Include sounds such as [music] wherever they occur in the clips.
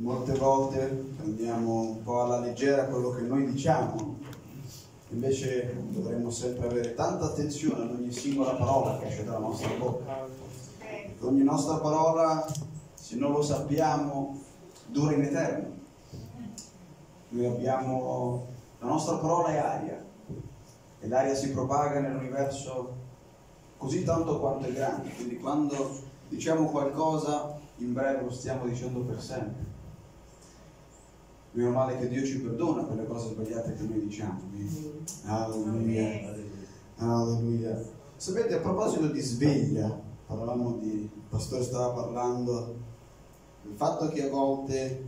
molte volte prendiamo un po' alla leggera quello che noi diciamo, invece dovremmo sempre avere tanta attenzione ad ogni singola parola che esce dalla nostra bocca. Ogni nostra parola, se non lo sappiamo, dura in eterno. Noi abbiamo, la nostra parola è aria e l'aria si propaga nell'universo così tanto quanto è grande, quindi quando diciamo qualcosa in breve lo stiamo dicendo per sempre. Meno male che Dio ci perdona per le cose sbagliate che noi diciamo. Alleluia. Alleluia. Sapete, a proposito di sveglia, parlavamo di, il pastore stava parlando del fatto che a volte eh,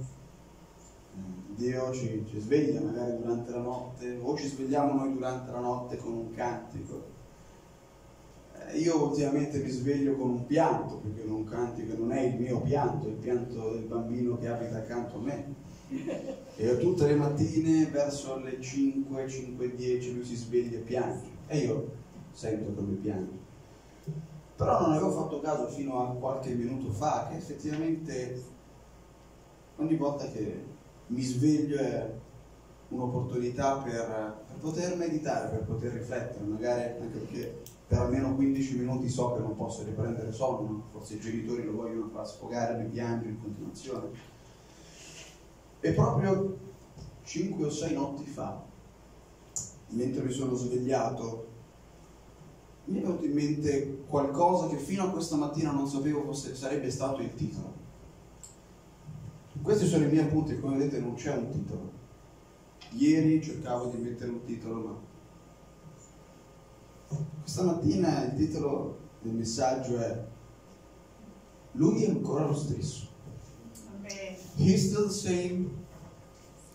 Dio ci, ci sveglia magari durante la notte o ci svegliamo noi durante la notte con un cantico eh, io ultimamente mi sveglio con un pianto, perché non cantico, non è il mio pianto, è il pianto del bambino che abita accanto a me. E tutte le mattine verso le 5, 5.10 lui si sveglia e piange. E io sento lui piange. Però non avevo fatto caso fino a qualche minuto fa che effettivamente ogni volta che mi sveglio è un'opportunità per, per poter meditare, per poter riflettere, magari anche perché per almeno 15 minuti so che non posso riprendere sonno, forse i genitori lo vogliono far sfogare, mi piange in continuazione. E proprio 5 o 6 notti fa, mentre mi sono svegliato, mi è venuto in mente qualcosa che fino a questa mattina non sapevo fosse, sarebbe stato il titolo. Questi sono i miei appunti, come vedete non c'è un titolo. Ieri cercavo di mettere un titolo, ma questa mattina il titolo del messaggio è Lui è ancora lo stesso. He's still the same.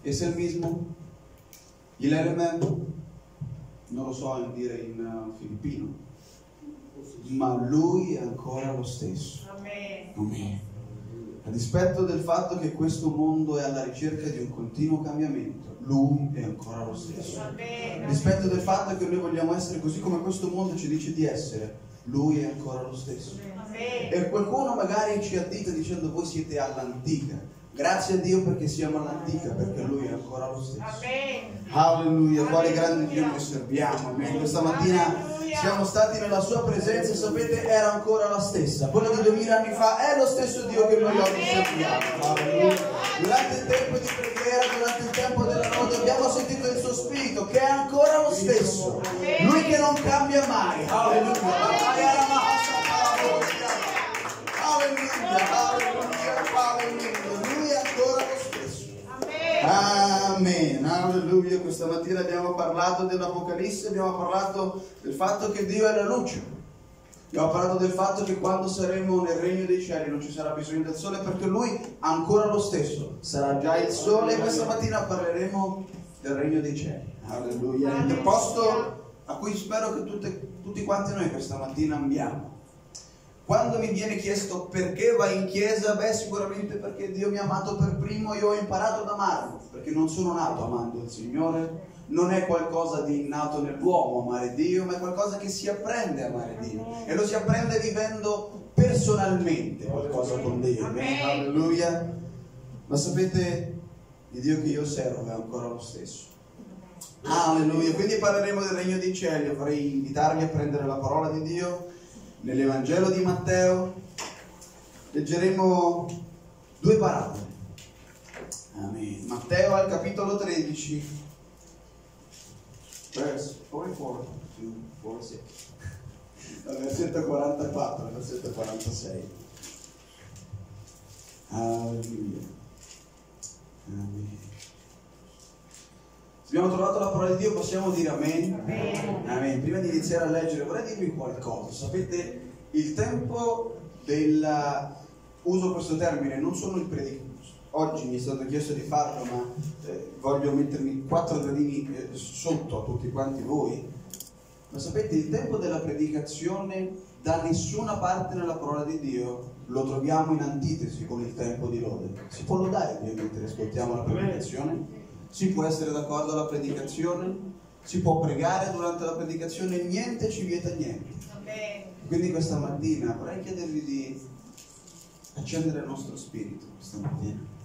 Es el mismo. Il elemento, non lo so dire in uh, filippino, ma lui è ancora lo stesso. Amen. Amen. A dispetto del fatto che questo mondo è alla ricerca di un continuo cambiamento, lui è ancora lo stesso. Rispetto del fatto che noi vogliamo essere così come questo mondo ci dice di essere, lui è ancora lo stesso. E qualcuno magari ci addita dicendo voi siete all'antica. Grazie a Dio perché siamo all'antica, perché Lui è ancora lo stesso. Alleluia, quale grande Dio noi serviamo. Amen. Questa mattina siamo stati nella Sua presenza e sapete, era ancora la stessa. Quella di duemila anni fa è lo stesso Dio che noi oggi serviamo. Alleluia. Durante il tempo di preghiera, durante il tempo della notte, abbiamo sentito il suo spirito che è ancora lo stesso. Lui che non cambia mai. Alleluia. Alleluia, alleluia, alleluia. Amen, alleluia. Questa mattina abbiamo parlato dell'Apocalisse, abbiamo parlato del fatto che Dio è la luce. Abbiamo parlato del fatto che quando saremo nel regno dei cieli non ci sarà bisogno del sole perché Lui ancora lo stesso sarà già il sole e questa mattina parleremo del regno dei cieli. Alleluia. Il posto a cui spero che tutte, tutti quanti noi questa mattina andiamo. Quando mi viene chiesto perché vai in chiesa, beh sicuramente perché Dio mi ha amato per primo e ho imparato ad amarlo, perché non sono nato amando il Signore, non è qualcosa di innato nell'uomo amare Dio, ma è qualcosa che si apprende a amare Dio e lo si apprende vivendo personalmente qualcosa con Dio. Alleluia. Ma sapete, il Dio che io servo è ancora lo stesso. Alleluia. Quindi parleremo del regno dei cieli, vorrei invitarvi a prendere la parola di Dio nell'Evangelo di Matteo leggeremo due parabole. Amen. Matteo al capitolo 13, verso 44 46. Dal versetto 44 al versetto 46. Alleluia. Amen. Abbiamo trovato la parola di Dio possiamo dire amen? amen. amen. Prima di iniziare a leggere vorrei dirvi qualcosa. Sapete, il tempo del... uso questo termine, non sono il predicatore. Oggi mi è stato chiesto di farlo, ma eh, voglio mettermi quattro gradini eh, sotto a tutti quanti voi. Ma sapete, il tempo della predicazione da nessuna parte nella parola di Dio lo troviamo in antitesi con il tempo di lode. Si può lodare Dio mentre ascoltiamo la predicazione? Si può essere d'accordo alla predicazione, si può pregare durante la predicazione, niente ci vieta niente. Quindi questa mattina vorrei chiedervi di accendere il nostro spirito questa mattina.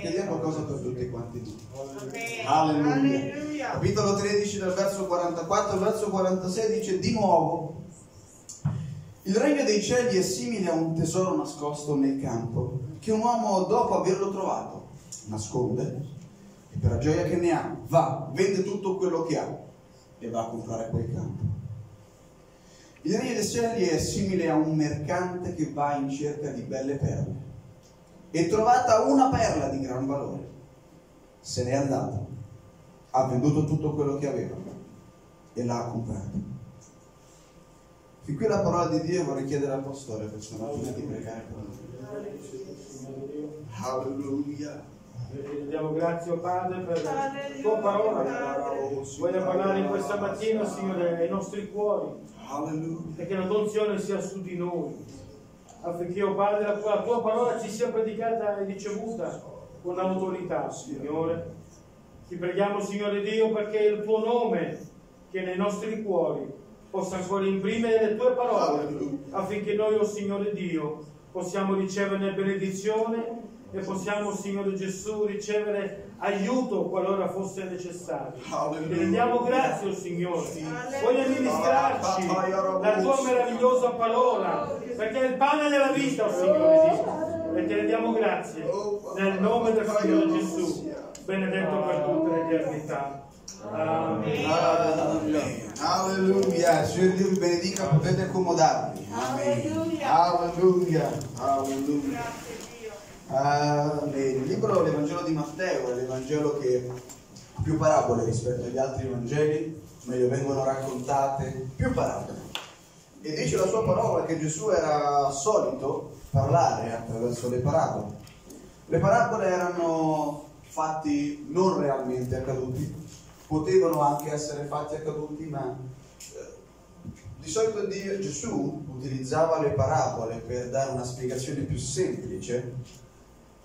Chiediamo qualcosa per tutti quanti noi. Alleluia. Capitolo 13 dal verso 44 al verso 46 dice di nuovo il regno dei cieli è simile a un tesoro nascosto nel campo che un uomo dopo averlo trovato nasconde e per la gioia che ne ha va, vende tutto quello che ha e va a comprare quel campo. Il regno dei cieli è simile a un mercante che va in cerca di belle perle e trovata una perla di gran valore, se n'è andata, ha venduto tutto quello che aveva e l'ha comprato. Fin qui la parola di Dio vorrei chiedere al pastore questa mattina di pregare. Alleluia. Ti diamo grazie, oh Padre, per la tua parola. Voglio parlare in questa mattina, Signore, ai nostri cuori. Alleluia. E che la tua unzione sia su di noi affinché, oh Padre, la tua, la tua parola ci sia predicata e ricevuta con autorità, Signore. Ti preghiamo, Signore Dio, perché il tuo nome, che nei nostri cuori, possa ancora imprimere le tue parole, affinché noi, oh Signore Dio, possiamo ricevere benedizione e possiamo, Signore Gesù, ricevere aiuto qualora fosse necessario. Ti rendiamo grazie, oh Signore. Voglio ministrarci la tua meravigliosa parola, perché è il pane della vita, oh Signore Dio. E ti rendiamo grazie nel nome del Signore Gesù, benedetto per tutte le eternità. Amen. Alleluia. Signore Dio vi benedica, potete accomodarvi. Amen. Alleluia. Alleluia. Amen. Il libro l'Evangelo di Matteo è l'Evangelo che più parabole rispetto agli altri Vangeli, meglio vengono raccontate più parabole. E dice la sua parola che Gesù era solito parlare attraverso le parabole. Le parabole erano fatti non realmente accaduti, potevano anche essere fatti accaduti, ma eh, di solito Dio, Gesù utilizzava le parabole per dare una spiegazione più semplice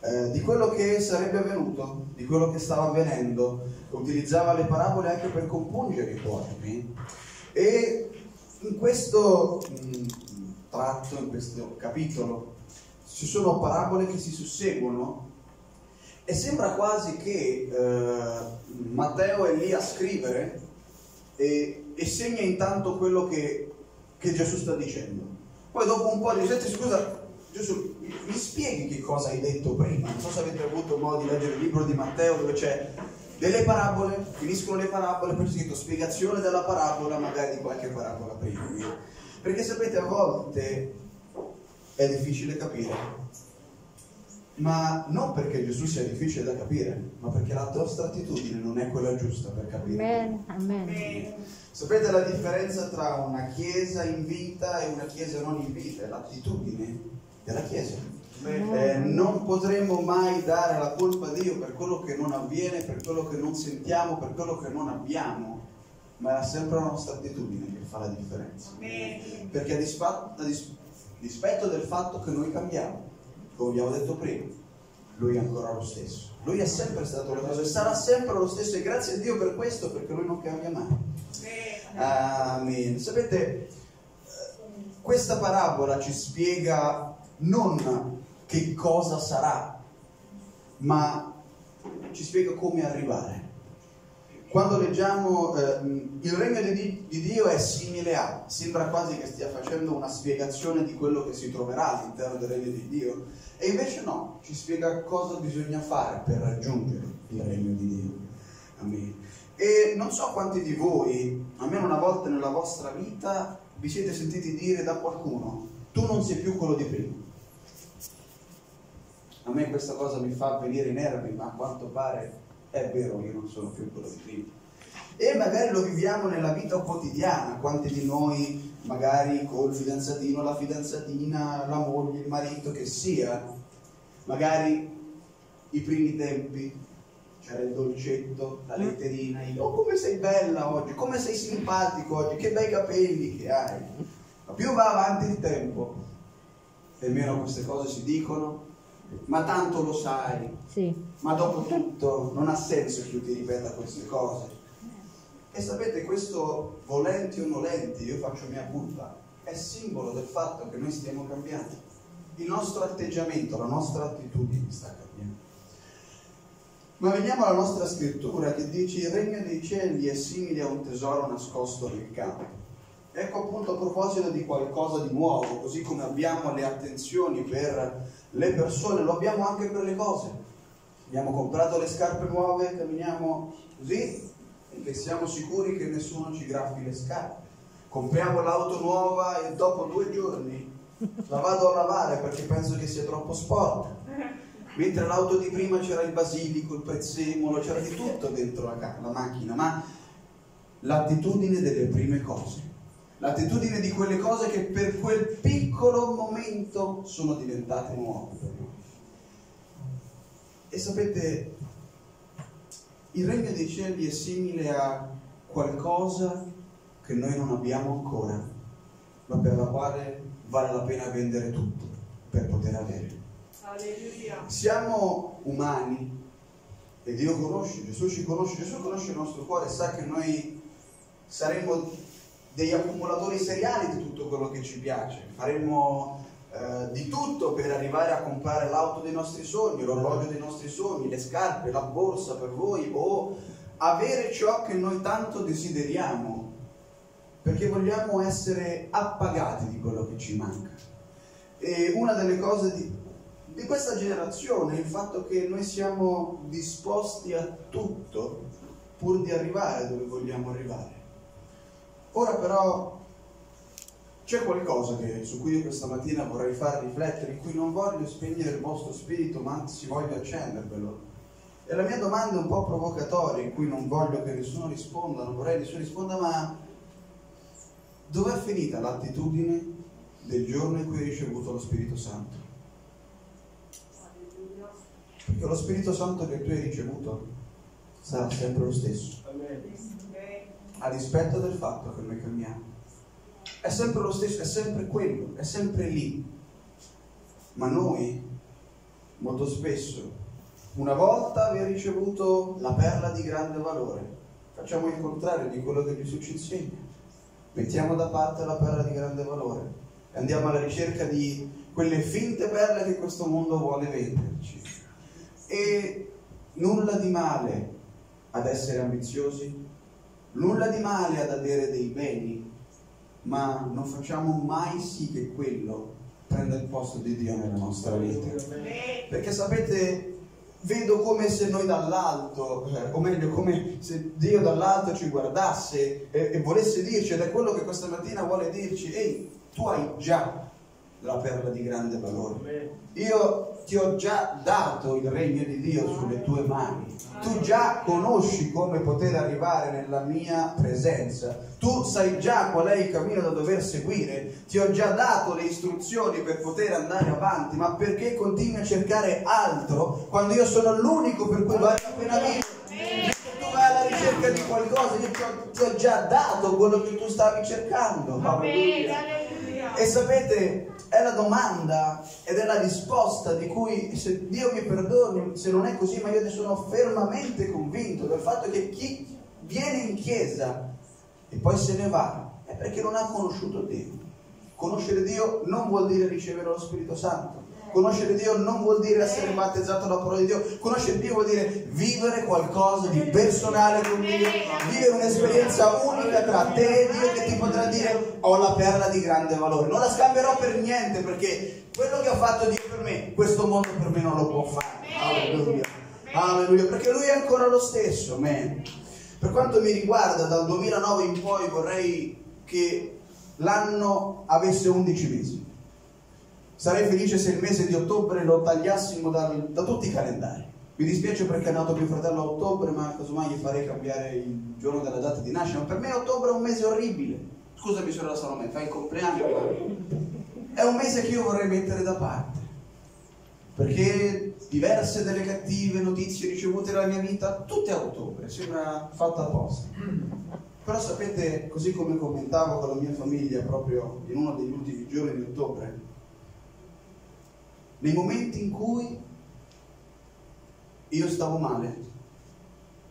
eh, di quello che sarebbe avvenuto, di quello che stava avvenendo, utilizzava le parabole anche per compungere i cuori. E in questo mh, mm, tratto, in questo capitolo, ci sono parabole che si susseguono e sembra quasi che eh, Matteo è lì a scrivere e, e segna intanto quello che, che, Gesù sta dicendo. Poi dopo un po' dice, scusa, Gesù, mi spieghi che cosa hai detto prima? Non so se avete avuto modo di leggere il libro di Matteo dove c'è delle parabole, finiscono le parabole, poi c'è scritto spiegazione della parabola, magari di qualche parabola prima. Perché sapete, a volte è difficile capire, ma non perché Gesù sia difficile da capire, ma perché la nostra attitudine non è quella giusta per capire. Amen. Amen. Sapete la differenza tra una chiesa in vita e una chiesa non in vita? È l'attitudine della Chiesa. Eh, non potremo mai dare la colpa a Dio per quello che non avviene, per quello che non sentiamo, per quello che non abbiamo, ma è sempre la nostra attitudine che fa la differenza. Perché a, disfa- a dis- dispetto del fatto che noi cambiamo, come abbiamo detto prima, lui è ancora lo stesso. Lui è sempre stato lo stesso e sarà sempre lo stesso e grazie a Dio per questo perché lui non cambia mai. Amen. Sapete, questa parabola ci spiega non che cosa sarà, ma ci spiega come arrivare. Quando leggiamo eh, il regno di, di, Dio è simile a, sembra quasi che stia facendo una spiegazione di quello che si troverà all'interno del regno di Dio, e invece no, ci spiega cosa bisogna fare per raggiungere il regno di Dio. Amen. E non so quanti di voi, almeno una volta nella vostra vita, vi siete sentiti dire da qualcuno, tu non sei più quello di prima a me questa cosa mi fa venire i nervi, ma a quanto pare è vero, io non sono più quello di prima. E magari lo viviamo nella vita quotidiana, quanti di noi magari col fidanzatino, la fidanzatina, la moglie, il marito, che sia, magari i primi tempi c'era il dolcetto, la letterina, il, oh come sei bella oggi, come sei simpatico oggi, che bei capelli che hai. Ma più va avanti il tempo e meno queste cose si dicono, ma tanto lo sai, sì. ma dopo tutto non ha senso che io ti ripeta queste cose. E sapete, questo volenti o nolenti, io faccio mia colpa, è simbolo del fatto che noi stiamo cambiando. Il nostro atteggiamento, la nostra attitudine sta cambiando. Ma veniamo alla nostra scrittura che dice il regno dei cieli è simile a un tesoro nascosto nel campo. Ecco appunto a proposito di qualcosa di nuovo, così come abbiamo le attenzioni per le persone, lo abbiamo anche per le cose. Abbiamo comprato le scarpe nuove, camminiamo così e siamo sicuri che nessuno ci graffi le scarpe. Compriamo l'auto nuova e dopo due giorni la vado a lavare perché penso che sia troppo sporca mentre l'auto di prima c'era il basilico, il prezzemolo, c'era di tutto dentro la, la macchina, ma l'attitudine delle prime cose, l'attitudine di quelle cose che per quel piccolo momento sono diventate nuove. E sapete, il regno dei cieli è simile a qualcosa che noi non abbiamo ancora, ma per la quale vale la pena vendere tutto per poter avere. Siamo umani e Dio conosce, Gesù ci conosce, Gesù conosce il nostro cuore, sa che noi saremmo degli accumulatori seriali di tutto quello che ci piace, faremmo eh, di tutto per arrivare a comprare l'auto dei nostri sogni, l'orologio dei nostri sogni, le scarpe, la borsa per voi o avere ciò che noi tanto desideriamo, perché vogliamo essere appagati di quello che ci manca. E una delle cose di, di questa generazione il fatto che noi siamo disposti a tutto pur di arrivare dove vogliamo arrivare. Ora però c'è qualcosa che, su cui io questa mattina vorrei far riflettere, in cui non voglio spegnere il vostro spirito, ma anzi voglio accendervelo. E la mia domanda è un po' provocatoria, in cui non voglio che nessuno risponda, non vorrei che nessuno risponda, ma dov'è finita l'attitudine del giorno in cui hai ricevuto lo Spirito Santo? Perché lo Spirito Santo che tu hai ricevuto sarà sempre lo stesso. A dispetto del fatto che noi cambiamo. È sempre lo stesso, è sempre quello, è sempre lì. Ma noi, molto spesso, una volta aver ricevuto la perla di grande valore, facciamo il contrario di quello che Gesù ci insegna. Mettiamo da parte la perla di grande valore e andiamo alla ricerca di quelle finte perle che questo mondo vuole venderci e nulla di male ad essere ambiziosi, nulla di male ad avere dei beni, ma non facciamo mai sì che quello prenda il posto di Dio nella nostra vita. Perché sapete, vedo come se noi dall'alto, eh, o meglio, come se Dio dall'alto ci guardasse e, e volesse dirci, ed è quello che questa mattina vuole dirci, ehi, tu hai già la perla di grande valore. Io ti ho già dato il regno di Dio sulle tue mani. Tu già conosci come poter arrivare nella mia presenza. Tu sai già qual è il cammino da dover seguire. Ti ho già dato le istruzioni per poter andare avanti, ma perché continui a cercare altro quando io sono l'unico per cui vale la pena vivere? tu vai alla ricerca di qualcosa, io ti ho, ti ho già dato quello che tu stavi cercando. Alleluia. E sapete, è la domanda ed è la risposta di cui, se Dio mi perdoni se non è così, ma io ne sono fermamente convinto del fatto che chi viene in chiesa e poi se ne va è perché non ha conosciuto Dio. Conoscere Dio non vuol dire ricevere lo Spirito Santo. Conoscere Dio non vuol dire essere battezzato dalla parola di Dio. Conoscere Dio vuol dire vivere qualcosa di personale con Dio, vivere un'esperienza unica tra te e Dio che ti potrà dire ho la perla di grande valore. Non la scambierò per niente perché quello che ha fatto Dio per me, questo mondo per me non lo può fare. Alleluia. Alleluia. Perché Lui è ancora lo stesso. Man. Per quanto mi riguarda, dal 2009 in poi vorrei che l'anno avesse 11 mesi. Sarei felice se il mese di ottobre lo tagliassimo dal, da tutti i calendari. Mi dispiace perché è nato mio fratello a ottobre, ma casomai gli farei cambiare il giorno della data di nascita. Ma per me ottobre è un mese orribile. Scusami, sorella Salome, fai il compleanno. È un mese che io vorrei mettere da parte. Perché diverse delle cattive notizie ricevute nella mia vita, tutte a ottobre, sembra fatta apposta. Però sapete, così come commentavo con la mia famiglia proprio in uno degli ultimi giorni di ottobre, nei momenti in cui io stavo male,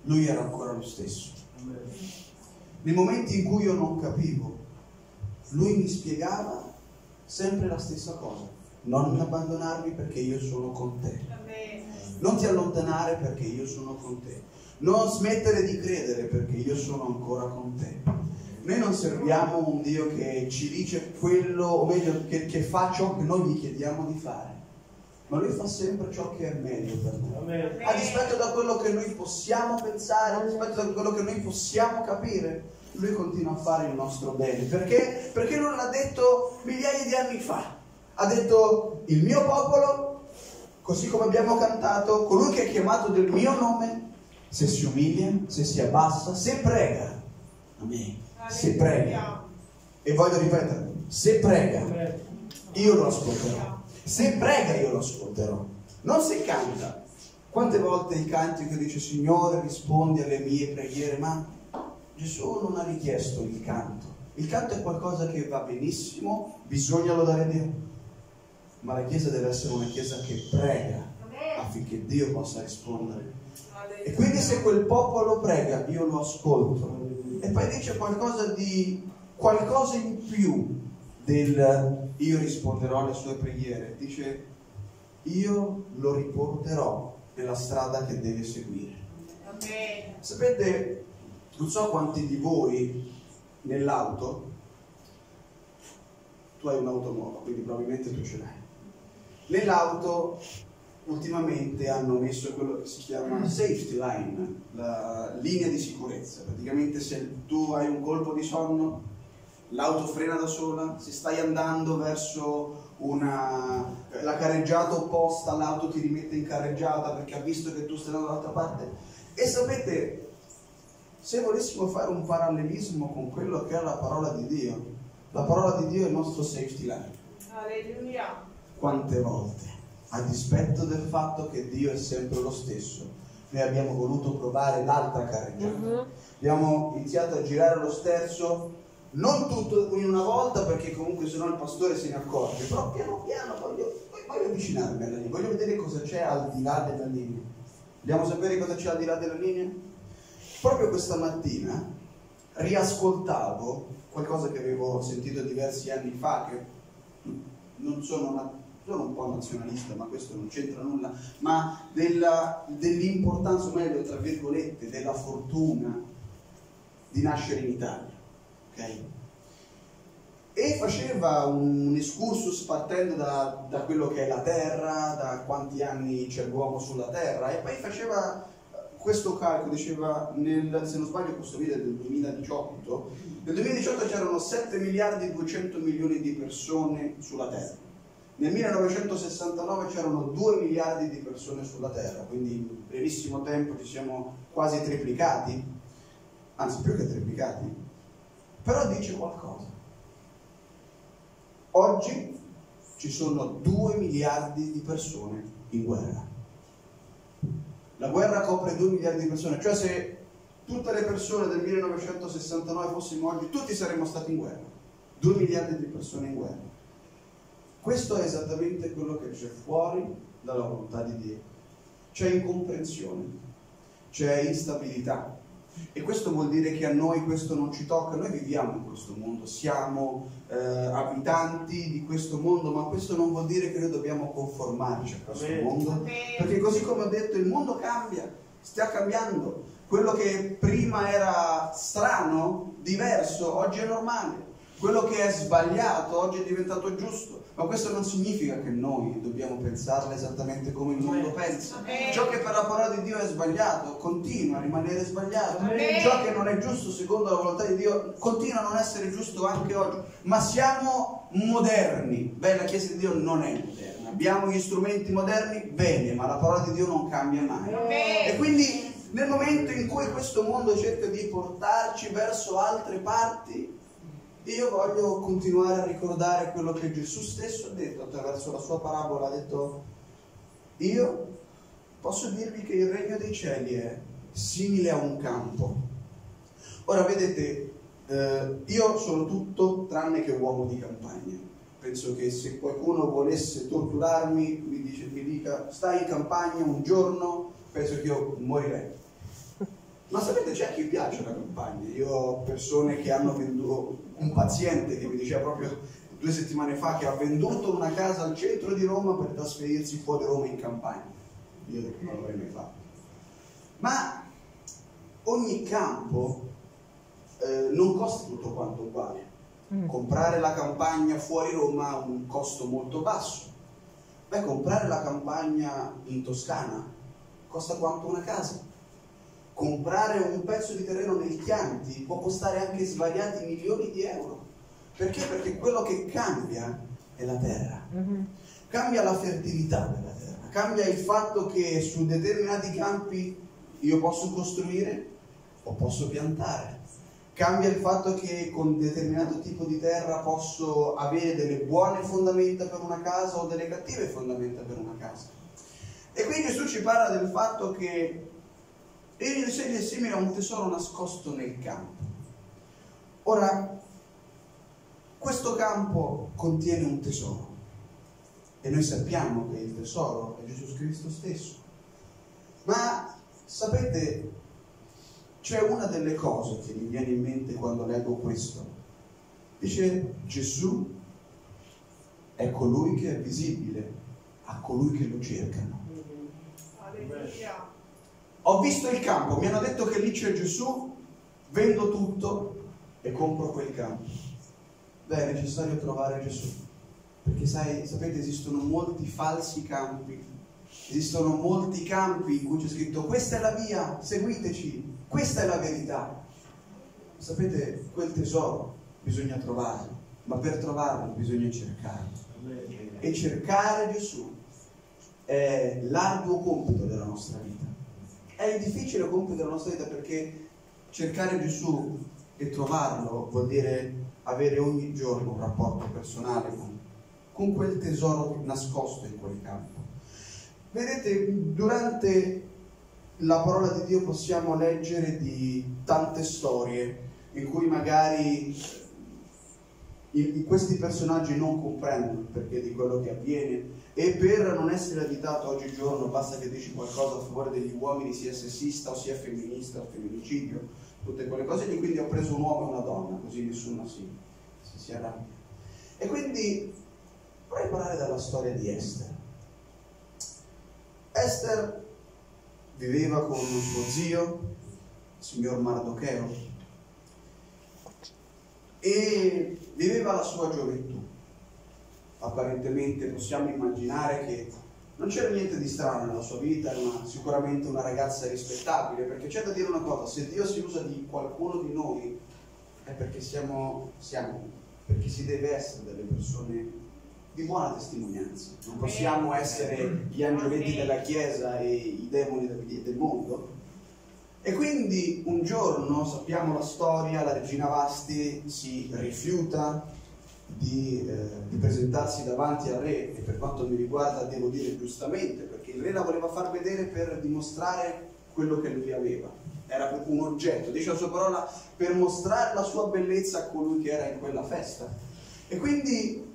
lui era ancora lo stesso. Nei momenti in cui io non capivo, lui mi spiegava sempre la stessa cosa. Non abbandonarmi perché io sono con te. Non ti allontanare perché io sono con te. Non smettere di credere perché io sono ancora con te. Noi non serviamo un Dio che ci dice quello, o meglio, che, che fa ciò che noi gli chiediamo di fare ma lui fa sempre ciò che è meglio per noi. A dispetto da quello che noi possiamo pensare, a dispetto da quello che noi possiamo capire, lui continua a fare il nostro bene. Perché? Perché lui l'ha detto migliaia di anni fa. Ha detto il mio popolo, così come abbiamo cantato, colui che è chiamato del mio nome, se si umilia, se si abbassa, se prega. Amen. Se prega. E voglio ripetere, se prega, io lo ascolterò. Se prega io lo ascolterò, non se canta. Quante volte il cantico dice Signore rispondi alle mie preghiere, ma Gesù non ha richiesto il canto. Il canto è qualcosa che va benissimo, bisogna lodare Dio, ma la Chiesa deve essere una Chiesa che prega affinché Dio possa rispondere. E quindi se quel popolo prega, io lo ascolto. E poi dice qualcosa di qualcosa in più del io risponderò alle sue preghiere, dice io lo riporterò nella strada che deve seguire. Okay. Sapete, non so quanti di voi nell'auto, tu hai un'auto nuova, quindi probabilmente tu ce l'hai. Nell'auto ultimamente hanno messo quello che si chiama safety line, la linea di sicurezza. Praticamente se tu hai un colpo di sonno, l'auto frena da sola, se stai andando verso una, la carreggiata opposta, l'auto ti rimette in carreggiata perché ha visto che tu stai andando dall'altra parte. E sapete, se volessimo fare un parallelismo con quello che è la parola di Dio, la parola di Dio è il nostro safety line. Alleluia. Quante volte, a dispetto del fatto che Dio è sempre lo stesso, noi abbiamo voluto provare l'altra carreggiata. Uh-huh. Abbiamo iniziato a girare lo sterzo non tutto in una volta perché comunque se no il pastore se ne accorge, però piano piano voglio, voglio avvicinarmi alla linea, voglio vedere cosa c'è al di là della linea. Vogliamo sapere cosa c'è al di là della linea? Proprio questa mattina riascoltavo qualcosa che avevo sentito diversi anni fa, che non sono, una, sono un po' nazionalista, ma questo non c'entra nulla, ma della, dell'importanza, o meglio, tra virgolette, della fortuna di nascere in Italia Okay? E faceva un excursus partendo da, da, quello che è la Terra, da quanti anni c'è l'uomo sulla Terra, e poi faceva questo calcolo, diceva, nel, se non sbaglio questo video è del 2018, nel 2018 c'erano 7 miliardi e 200 milioni di persone sulla Terra. Nel 1969 c'erano 2 miliardi di persone sulla Terra, quindi in brevissimo tempo ci siamo quasi triplicati, anzi più che triplicati però dice qualcosa. Oggi ci sono 2 miliardi di persone in guerra. La guerra copre 2 miliardi di persone, cioè se tutte le persone del 1969 fossimo oggi, tutti saremmo stati in guerra. 2 miliardi di persone in guerra. Questo è esattamente quello che c'è fuori dalla volontà di Dio. C'è incomprensione, c'è instabilità, e questo vuol dire che a noi questo non ci tocca, noi viviamo in questo mondo, siamo eh, abitanti di questo mondo, ma questo non vuol dire che noi dobbiamo conformarci a questo Amen. mondo, perché così come ho detto il mondo cambia, sta cambiando, quello che prima era strano, diverso, oggi è normale, quello che è sbagliato oggi è diventato giusto. Ma questo non significa che noi dobbiamo pensarla esattamente come il mondo pensa. Ciò che per la parola di Dio è sbagliato continua a rimanere sbagliato. Ciò che non è giusto secondo la volontà di Dio continua a non essere giusto anche oggi. Ma siamo moderni. Beh, la Chiesa di Dio non è moderna. Abbiamo gli strumenti moderni, bene, ma la parola di Dio non cambia mai. E quindi nel momento in cui questo mondo cerca di portarci verso altre parti, io voglio continuare a ricordare quello che Gesù stesso ha detto attraverso la sua parabola, ha detto, io posso dirvi che il regno dei cieli è simile a un campo. Ora vedete, eh, io sono tutto tranne che uomo di campagna. Penso che se qualcuno volesse torturarmi, mi, dice, mi dica stai in campagna un giorno, penso che io morirei. Ma sapete, c'è a chi piace la campagna. Io ho persone che hanno venduto, un paziente che mi diceva proprio due settimane fa che ha venduto una casa al centro di Roma per trasferirsi fuori Roma in campagna. io non l'avrei mai fatto. Ma ogni campo eh, non costa tutto quanto uguale. Mm. Comprare la campagna fuori Roma ha un costo molto basso. Beh, comprare la campagna in Toscana costa quanto una casa. Comprare un pezzo di terreno nel Chianti può costare anche svariati milioni di euro. Perché? Perché quello che cambia è la terra. Mm-hmm. Cambia la fertilità della terra, cambia il fatto che su determinati campi io posso costruire o posso piantare cambia il fatto che con determinato tipo di terra posso avere delle buone fondamenta per una casa o delle cattive fondamenta per una casa. E qui Gesù ci parla del fatto che egli è simile a un tesoro nascosto nel campo. Ora, questo campo contiene un tesoro e noi sappiamo che il tesoro è Gesù Cristo stesso. Ma sapete, c'è una delle cose che mi viene in mente quando leggo questo. Dice Gesù è colui che è visibile a colui che lo cercano. Ho visto il campo, mi hanno detto che lì c'è Gesù, vendo tutto e compro quel campo. Beh, è necessario trovare Gesù, perché sai, sapete esistono molti falsi campi, esistono molti campi in cui c'è scritto questa è la via, seguiteci, questa è la verità. Sapete, quel tesoro bisogna trovarlo, ma per trovarlo bisogna cercarlo. E cercare Gesù è l'arduo compito della nostra vita. È il difficile compito della nostra vita perché cercare Gesù e trovarlo vuol dire avere ogni giorno un rapporto personale con, con quel tesoro nascosto in quel campo. Vedete, durante la parola di Dio possiamo leggere di tante storie in cui magari i, questi personaggi non comprendono il perché di quello che avviene e per non essere additato oggigiorno basta che dici qualcosa a favore degli uomini sia sessista o sia femminista femminicidio tutte quelle cose lì. Quindi ho preso un uomo e una donna così nessuno si, si, si arrabbia. E quindi vorrei parlare della storia di Esther. Esther viveva con suo zio, il signor Mardocheo, e viveva la sua gioventù. Apparentemente possiamo immaginare che non c'era niente di strano nella sua vita, era una, sicuramente una ragazza rispettabile, perché c'è da dire una cosa, se Dio si usa di qualcuno di noi è perché siamo, siamo perché si deve essere delle persone di buona testimonianza. Non possiamo essere gli angioletti della Chiesa e i demoni del, mondo. E quindi un giorno, sappiamo la storia, la regina Vasti si rifiuta di, eh, di, presentarsi davanti al re e per quanto mi riguarda devo dire giustamente, perché il re la voleva far vedere per dimostrare quello che lui aveva. Era un oggetto, dice la sua parola, per mostrare la sua bellezza a colui che era in quella festa. E quindi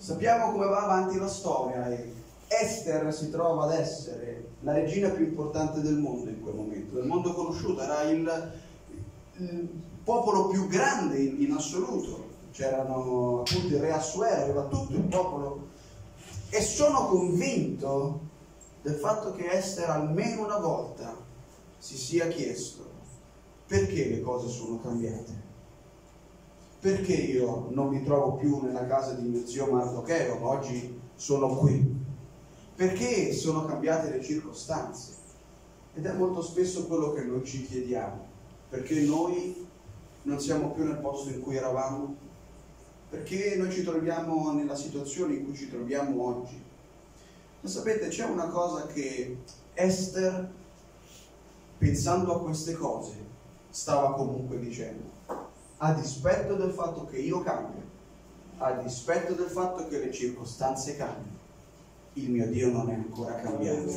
Sappiamo come va avanti la storia e Esther si trova ad essere la regina più importante del mondo in quel momento, del mondo conosciuto, era il, il popolo più grande in, in assoluto, c'erano appunto il re Assuero, aveva tutto il popolo e sono convinto del fatto che Esther almeno una volta si sia chiesto perché le cose sono cambiate perché io non mi trovo più nella casa di mio zio Mardocheo, ma oggi sono qui? Perché sono cambiate le circostanze? Ed è molto spesso quello che noi ci chiediamo, perché noi non siamo più nel posto in cui eravamo, perché noi ci troviamo nella situazione in cui ci troviamo oggi. Ma sapete, c'è una cosa che Esther, pensando a queste cose, stava comunque dicendo a dispetto del fatto che io cambio, a dispetto del fatto che le circostanze cambiano, il mio Dio non è ancora cambiato.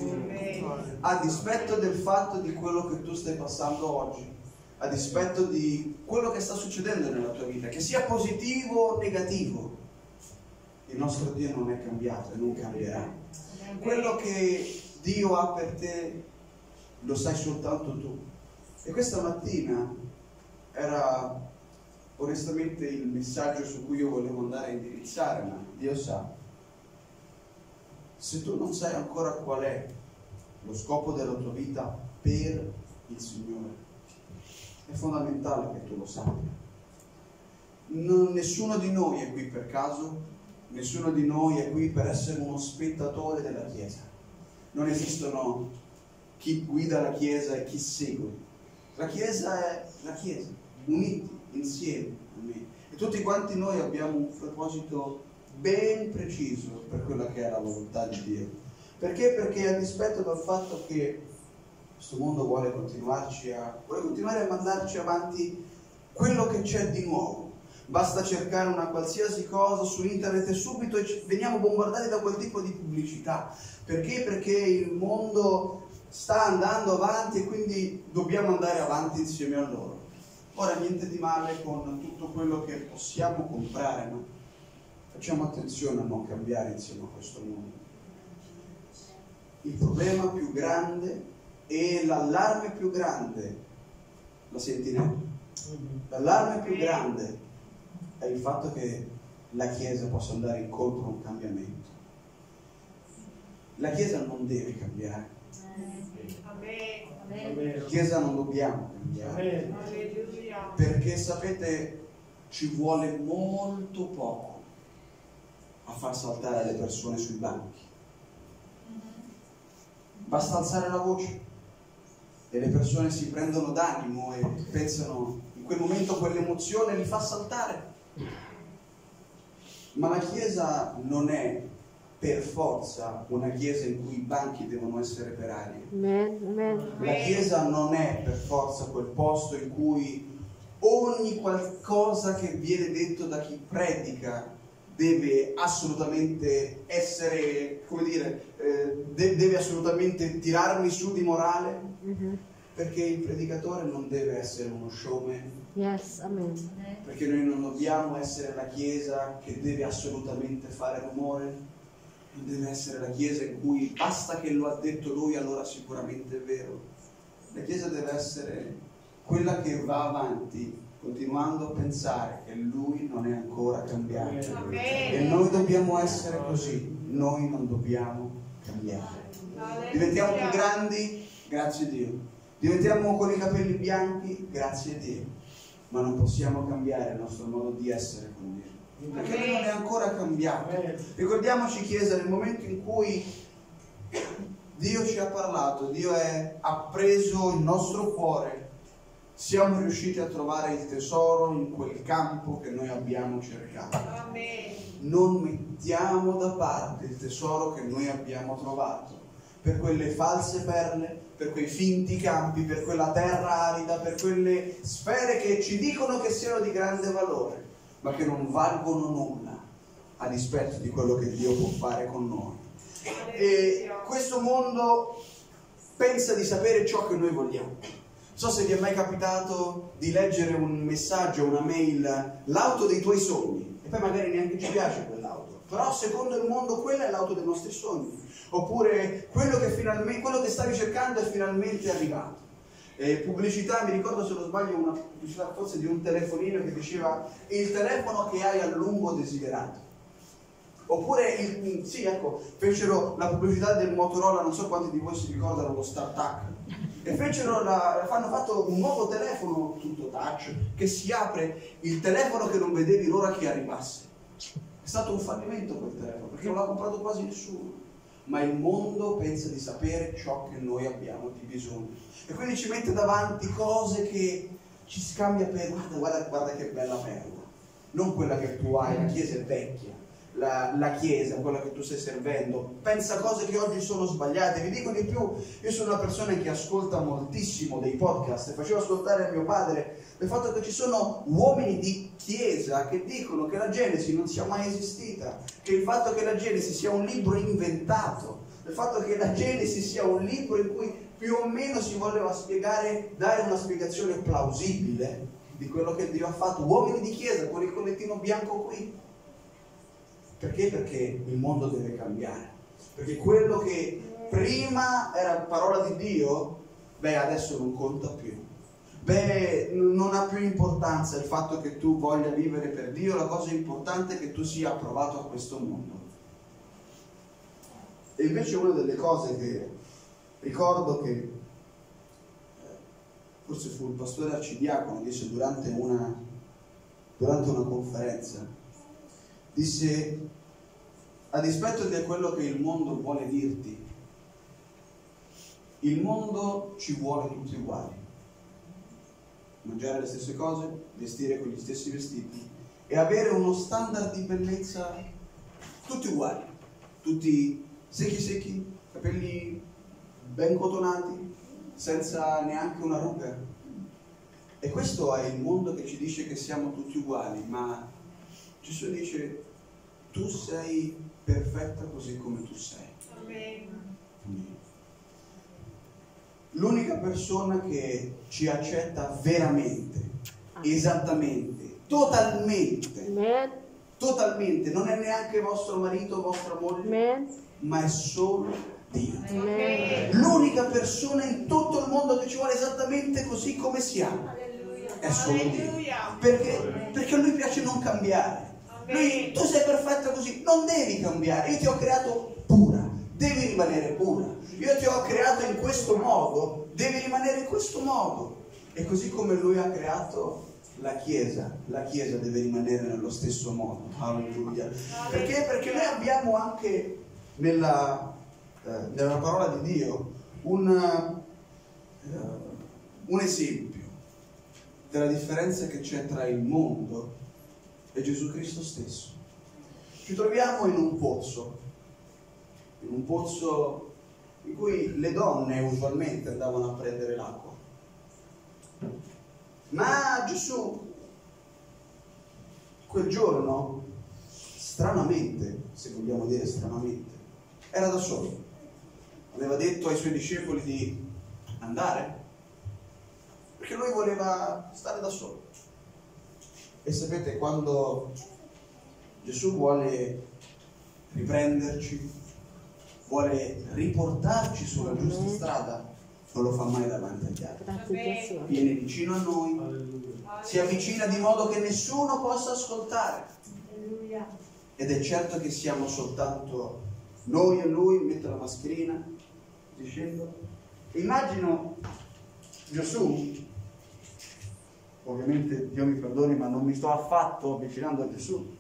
A dispetto del fatto di quello che tu stai passando oggi, a dispetto di quello che sta succedendo nella tua vita, che sia positivo o negativo, il nostro Dio non è cambiato e non cambierà. Quello che Dio ha per te lo sai soltanto tu. E questa mattina era onestamente il messaggio su cui io volevo andare a indirizzare, ma Dio sa. Se tu non sai ancora qual è lo scopo della tua vita per il Signore. È fondamentale che tu lo sappia. Non, nessuno di noi è qui per caso, nessuno di noi è qui per essere uno spettatore della Chiesa. Non esistono chi guida la Chiesa e chi segue. La Chiesa è la Chiesa, uniti, insieme. Amen. E tutti quanti noi abbiamo un proposito ben preciso per quella che è la volontà di Dio. Perché? Perché a dispetto del fatto che questo mondo vuole continuarci a, vuole continuare a mandarci avanti quello che c'è di nuovo. Basta cercare una qualsiasi cosa su internet e subito veniamo bombardati da quel tipo di pubblicità. Perché? Perché il mondo sta andando avanti e quindi dobbiamo andare avanti insieme a loro. Ora niente di male con tutto quello che possiamo comprare, ma facciamo attenzione a non cambiare insieme a questo mondo. Il problema più grande e l'allarme più grande, la sentinella, l'allarme più grande è il fatto che la Chiesa possa andare incontro a un cambiamento. La Chiesa non deve cambiare. La Chiesa non dobbiamo cambiare. Perché sapete, ci vuole molto poco a far saltare le persone sui banchi. Basta alzare la voce e le persone si prendono d'animo e pensano, in quel momento quell'emozione li fa saltare. Ma la Chiesa non è per forza una Chiesa in cui i banchi devono essere per aria. La Chiesa non è per forza quel posto in cui ogni qualcosa che viene detto da chi predica deve assolutamente essere, come dire, eh, de- deve assolutamente tirarmi su di morale, mm-hmm. perché il predicatore non deve essere uno showman. Yes, perché noi non dobbiamo essere la Chiesa che deve assolutamente fare rumore, non deve essere la Chiesa in cui basta che lo ha detto lui, allora sicuramente è vero. La Chiesa deve essere quella che va avanti continuando a pensare che lui non è ancora cambiato. E noi dobbiamo essere così, noi non dobbiamo cambiare. Diventiamo più grandi, grazie a Dio. Diventiamo con i capelli bianchi, grazie a Dio. Ma non possiamo cambiare il nostro modo di essere con Dio. Perché lui non è ancora cambiato. Ricordiamoci, Chiesa, nel momento in cui Dio ci ha parlato, Dio è, ha preso il nostro cuore siamo riusciti a trovare il tesoro in quel campo che noi abbiamo cercato. Amen. Non mettiamo da parte il tesoro che noi abbiamo trovato per quelle false perle, per quei finti campi, per quella terra arida, per quelle sfere che ci dicono che siano di grande valore, ma che non valgono nulla a dispetto di quello che Dio può fare con noi. E questo mondo pensa di sapere ciò che noi vogliamo so se vi è mai capitato di leggere un messaggio, una mail, l'auto dei tuoi sogni, e poi magari neanche ci piace però secondo il mondo quella è l'auto dei nostri sogni, oppure quello che, quello che stavi cercando è finalmente arrivato. Eh, pubblicità, mi ricordo se non sbaglio una pubblicità forse di un telefonino che diceva il telefono che hai a lungo desiderato. Oppure, il, sì, ecco, fecero la pubblicità del Motorola, non so quanti di voi si ricordano lo StarTAC, e fecero la, hanno fatto un nuovo telefono tutto touch che si apre il telefono che non vedevi l'ora che arrivasse è stato un fallimento quel telefono perché non l'ha comprato quasi nessuno. Ma il mondo pensa di sapere ciò che noi abbiamo di bisogno. E quindi ci mette davanti cose che ci scambia per guarda, guarda, guarda che bella perla non quella che tu hai, la chiesa è vecchia la, la, Chiesa, quella che tu stai servendo, pensa cose che oggi sono sbagliate. Vi dico di più, io sono una persona che ascolta moltissimo dei podcast facevo ascoltare a mio padre del fatto che ci sono uomini di Chiesa che dicono che la Genesi non sia mai esistita, che il fatto che la Genesi sia un libro inventato, il fatto che la Genesi sia un libro in cui più o meno si voleva spiegare, dare una spiegazione plausibile di quello che Dio ha fatto. Uomini di Chiesa con il collettino bianco qui perché? Perché il mondo deve cambiare. Perché quello che prima era parola di Dio, beh, adesso non conta più. Beh, non ha più importanza il fatto che tu voglia vivere per Dio, la cosa importante è che tu sia approvato a questo mondo. E invece una delle cose che ricordo che eh, forse fu il pastore arcidiacono, disse durante una, durante una conferenza, disse a dispetto di quello che il mondo vuole dirti, il mondo ci vuole tutti uguali. Mangiare le stesse cose, vestire con gli stessi vestiti e avere uno standard di bellezza tutti uguali, tutti secchi secchi, capelli ben cotonati, senza neanche una ruga. E questo è il mondo che ci dice che siamo tutti uguali, ma Gesù dice tu sei perfetta così come tu sei. L'unica persona che ci accetta veramente, esattamente, totalmente, totalmente, non è neanche vostro marito o vostra moglie, ma è solo Dio. L'unica persona in tutto il mondo che ci vuole esattamente così come siamo è solo Dio. Perché? Perché a lui piace non cambiare. Lui, tu sei perfetta così, non devi cambiare. Io ti ho creato pura, devi rimanere pura. Io ti ho creato in questo modo, devi rimanere in questo modo. E così come lui ha creato la Chiesa, la Chiesa deve rimanere nello stesso modo. Alleluia. Perché? Perché noi abbiamo anche nella, eh, nella parola di Dio un, uh, un esempio della differenza che c'è tra il mondo e Gesù Cristo stesso. Ci troviamo in un pozzo, in un pozzo in cui le donne usualmente andavano a prendere l'acqua. Ma Gesù quel giorno, stranamente, se vogliamo dire stranamente, era da solo. Aveva detto ai suoi discepoli di andare, perché lui voleva stare da solo. E sapete, quando Gesù vuole riprenderci, vuole riportarci sulla giusta strada, non lo fa mai davanti agli altri. Viene vicino a noi, si avvicina di modo che nessuno possa ascoltare. Ed è certo che siamo soltanto noi e lui, mette la mascherina, dicendo. Immagino Gesù ovviamente Dio mi perdoni, ma non mi sto affatto avvicinando a Gesù,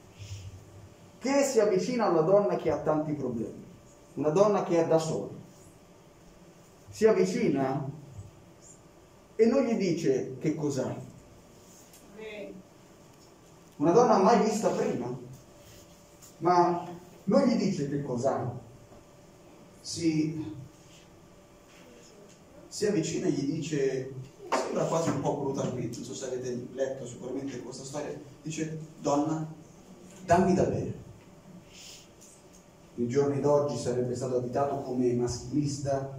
che si avvicina alla donna che ha tanti problemi, una donna che è da sola. Si avvicina e non gli dice che cos'hai. Una donna mai vista prima, ma non gli dice che cos'hai. Si, si avvicina e gli dice sembra quasi un po' brutalmente, non so se avete letto sicuramente questa storia, dice donna, dammi da bere. Nei giorni d'oggi sarebbe stato additato come maschilista,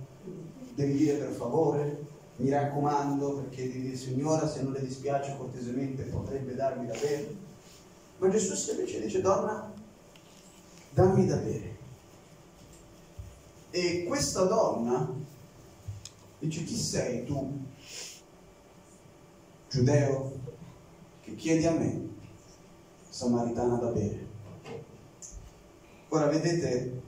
devi dire per favore, mi raccomando, perché devi dire signora se non le dispiace cortesemente potrebbe darmi da bere. Ma Gesù invece dice donna, dammi da bere. E questa donna dice chi sei tu giudeo che chiedi a me, samaritana da bere. Ora vedete,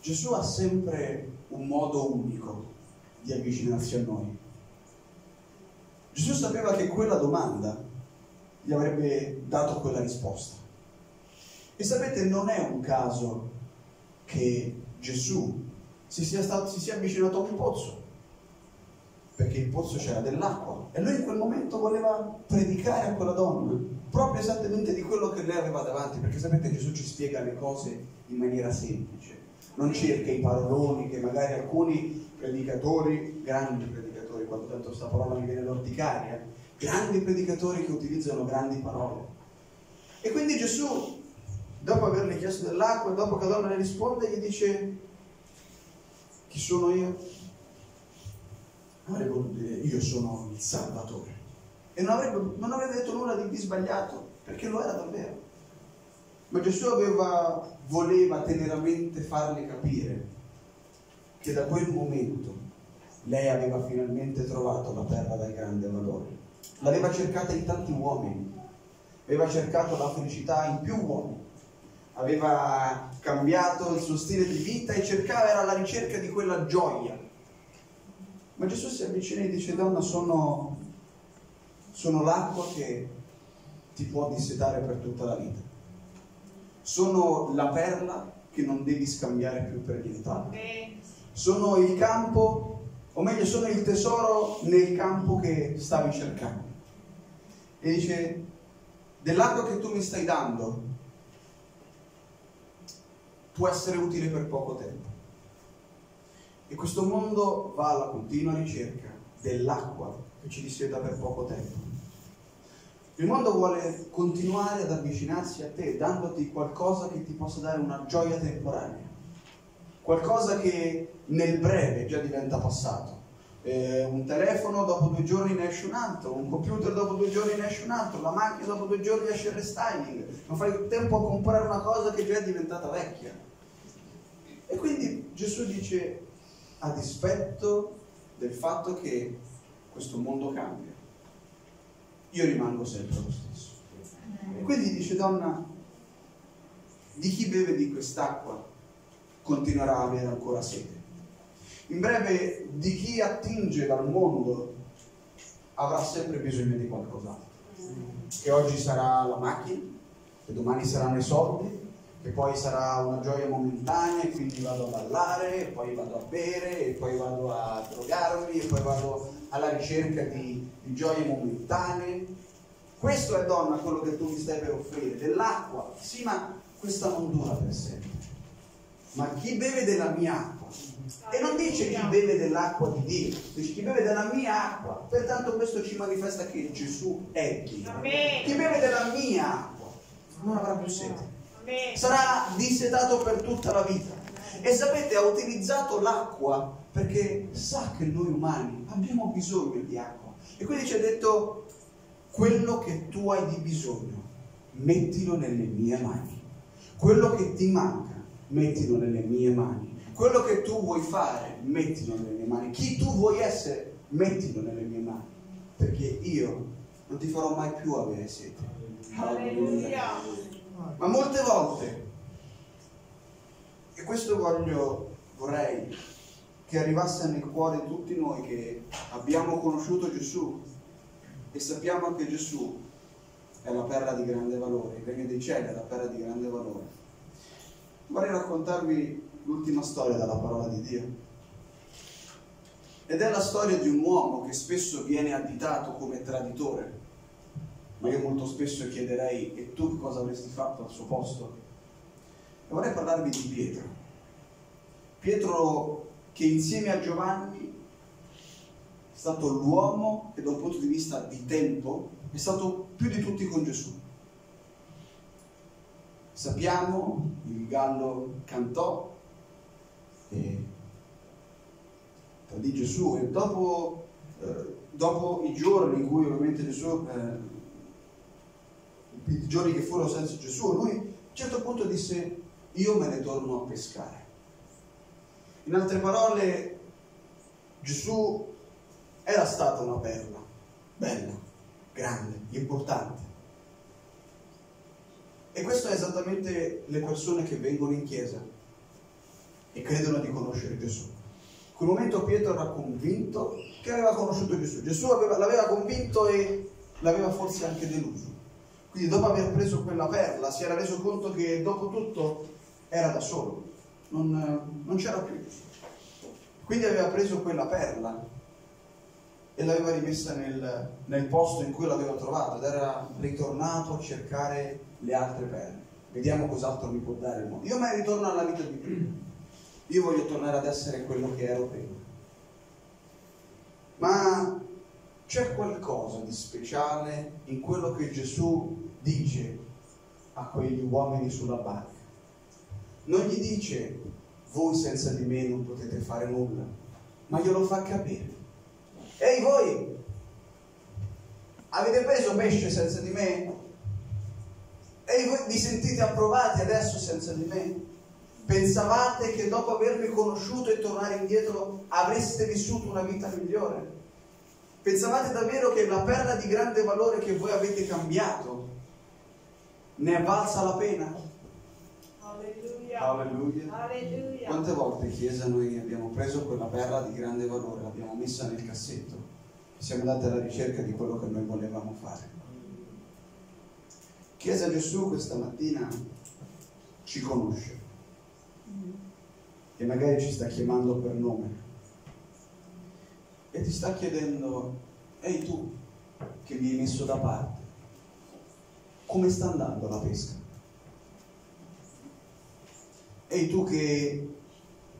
Gesù ha sempre un modo unico di avvicinarsi a noi. Gesù sapeva che quella domanda gli avrebbe dato quella risposta. E sapete, non è un caso che Gesù si sia, stato, si sia avvicinato a un pozzo perché il pozzo c'era dell'acqua. E lui in quel momento voleva predicare a quella donna proprio esattamente di quello che lei aveva davanti perché sapete Gesù ci spiega le cose in maniera semplice. Non cerca i paroloni che magari alcuni predicatori grandi predicatori quando tanto questa parola mi viene l'orticaria grandi predicatori che utilizzano grandi parole. E quindi Gesù dopo averle chiesto dell'acqua e dopo che la donna le risponde gli dice chi sono io? Avrebbe voluto dire io sono il Salvatore. E non avrebbe, non avrebbe detto nulla di, di sbagliato, perché lo era davvero. Ma Gesù aveva, voleva teneramente farle capire che da quel momento lei aveva finalmente trovato la terra dal grande valore. L'aveva cercata in tanti uomini, aveva cercato la felicità in più uomini, aveva cambiato il suo stile di vita e cercava, era alla ricerca di quella gioia. Ma Gesù si avvicina e dice, donna, sono, sono l'acqua che ti può dissetare per tutta la vita. Sono la perla che non devi scambiare più per nient'altro. Sono il campo, o meglio, sono il tesoro nel campo che stavi cercando. E dice, dell'acqua che tu mi stai dando può essere utile per poco tempo. E questo mondo va alla continua ricerca dell'acqua che ci disseta per poco tempo. Il mondo vuole continuare ad avvicinarsi a te dandoti qualcosa che ti possa dare una gioia temporanea, qualcosa che nel breve già diventa passato. Eh, un telefono dopo due giorni ne esce un altro, un computer dopo due giorni ne esce un altro, la macchina dopo due giorni esce il restyling, non fai tempo a comprare una cosa che già è diventata vecchia. E quindi Gesù dice, a dispetto del fatto che questo mondo cambia, io rimango sempre lo stesso. E quindi dice, donna, di chi beve di quest'acqua continuerà a avere ancora sete. In breve, di chi attinge dal mondo avrà sempre bisogno di qualcos'altro. Che oggi sarà la macchina, che domani saranno i soldi, che poi sarà una gioia momentanea e quindi vado a ballare, e poi vado a bere, e poi vado a drogarmi, e poi vado alla ricerca di, di gioie momentanee. Questo è donna quello che tu mi stai per offrire, dell'acqua, sì ma questa non dura per sempre. Ma chi beve della mia acqua, e non dice chi beve dell'acqua di Dio, dice chi beve della mia acqua, pertanto questo ci manifesta che Gesù è Dio. Chi beve della mia acqua non avrà più sete sarà dissetato per tutta la vita. E sapete, ha utilizzato l'acqua perché sa che noi umani abbiamo bisogno di acqua. E quindi ci ha detto, quello che tu hai di bisogno, mettilo nelle mie mani. Quello che ti manca, mettilo nelle mie mani. Quello che tu vuoi fare, mettilo nelle mie mani. Chi tu vuoi essere, mettilo nelle mie mani. Perché io non ti farò mai più avere sete. Alleluia. Ma molte volte, e questo voglio, vorrei che arrivasse nel cuore di tutti noi che abbiamo conosciuto Gesù e sappiamo che Gesù è la perla di grande valore, il regno dei cieli è la perla di grande valore. Vorrei raccontarvi l'ultima storia dalla parola di Dio. Ed è la storia di un uomo che spesso viene additato come traditore ma io molto spesso chiederei e tu cosa avresti fatto al suo posto? E vorrei parlarvi di Pietro. Pietro che insieme a Giovanni è stato l'uomo che da un punto di vista di tempo è stato più di tutti con Gesù. Sappiamo, il gallo cantò e di Gesù e dopo, eh, dopo, i giorni in cui ovviamente Gesù eh, i giorni che furono senza Gesù, lui a un certo punto disse io me ne torno a pescare. In altre parole, Gesù era stata una perla, bella, grande, importante. E questo è esattamente le persone che vengono in chiesa e credono di conoscere Gesù. In quel momento Pietro era convinto che aveva conosciuto Gesù. Gesù aveva, l'aveva convinto e l'aveva forse anche deluso. Quindi dopo aver preso quella perla si era reso conto che dopo tutto era da solo, non, non c'era più. Quindi aveva preso quella perla e l'aveva rimessa nel, nel posto in cui l'aveva trovata ed era ritornato a cercare le altre perle. Vediamo cos'altro mi può dare il mondo. Io mai ritorno alla vita di prima. Io voglio tornare ad essere quello che ero prima. Ma c'è qualcosa di speciale in quello che Gesù dice a quegli uomini sulla barca. Non gli dice voi senza di me non potete fare nulla, ma glielo fa capire. Ehi voi, avete preso pesce senza di me? Ehi voi vi sentite approvati adesso senza di me? Pensavate che dopo avermi conosciuto e tornare indietro avreste vissuto una vita migliore? Pensavate davvero che la perla di grande valore che voi avete cambiato ne è valsa la pena? Alleluia. Alleluia. Alleluia. Quante volte Chiesa noi abbiamo preso quella perla di grande valore, l'abbiamo messa nel cassetto e siamo andati alla ricerca di quello che noi volevamo fare. Chiesa Gesù questa mattina ci conosce e magari ci sta chiamando per nome e ti sta chiedendo, ehi tu che mi hai messo da parte, come sta andando la pesca? Ehi tu che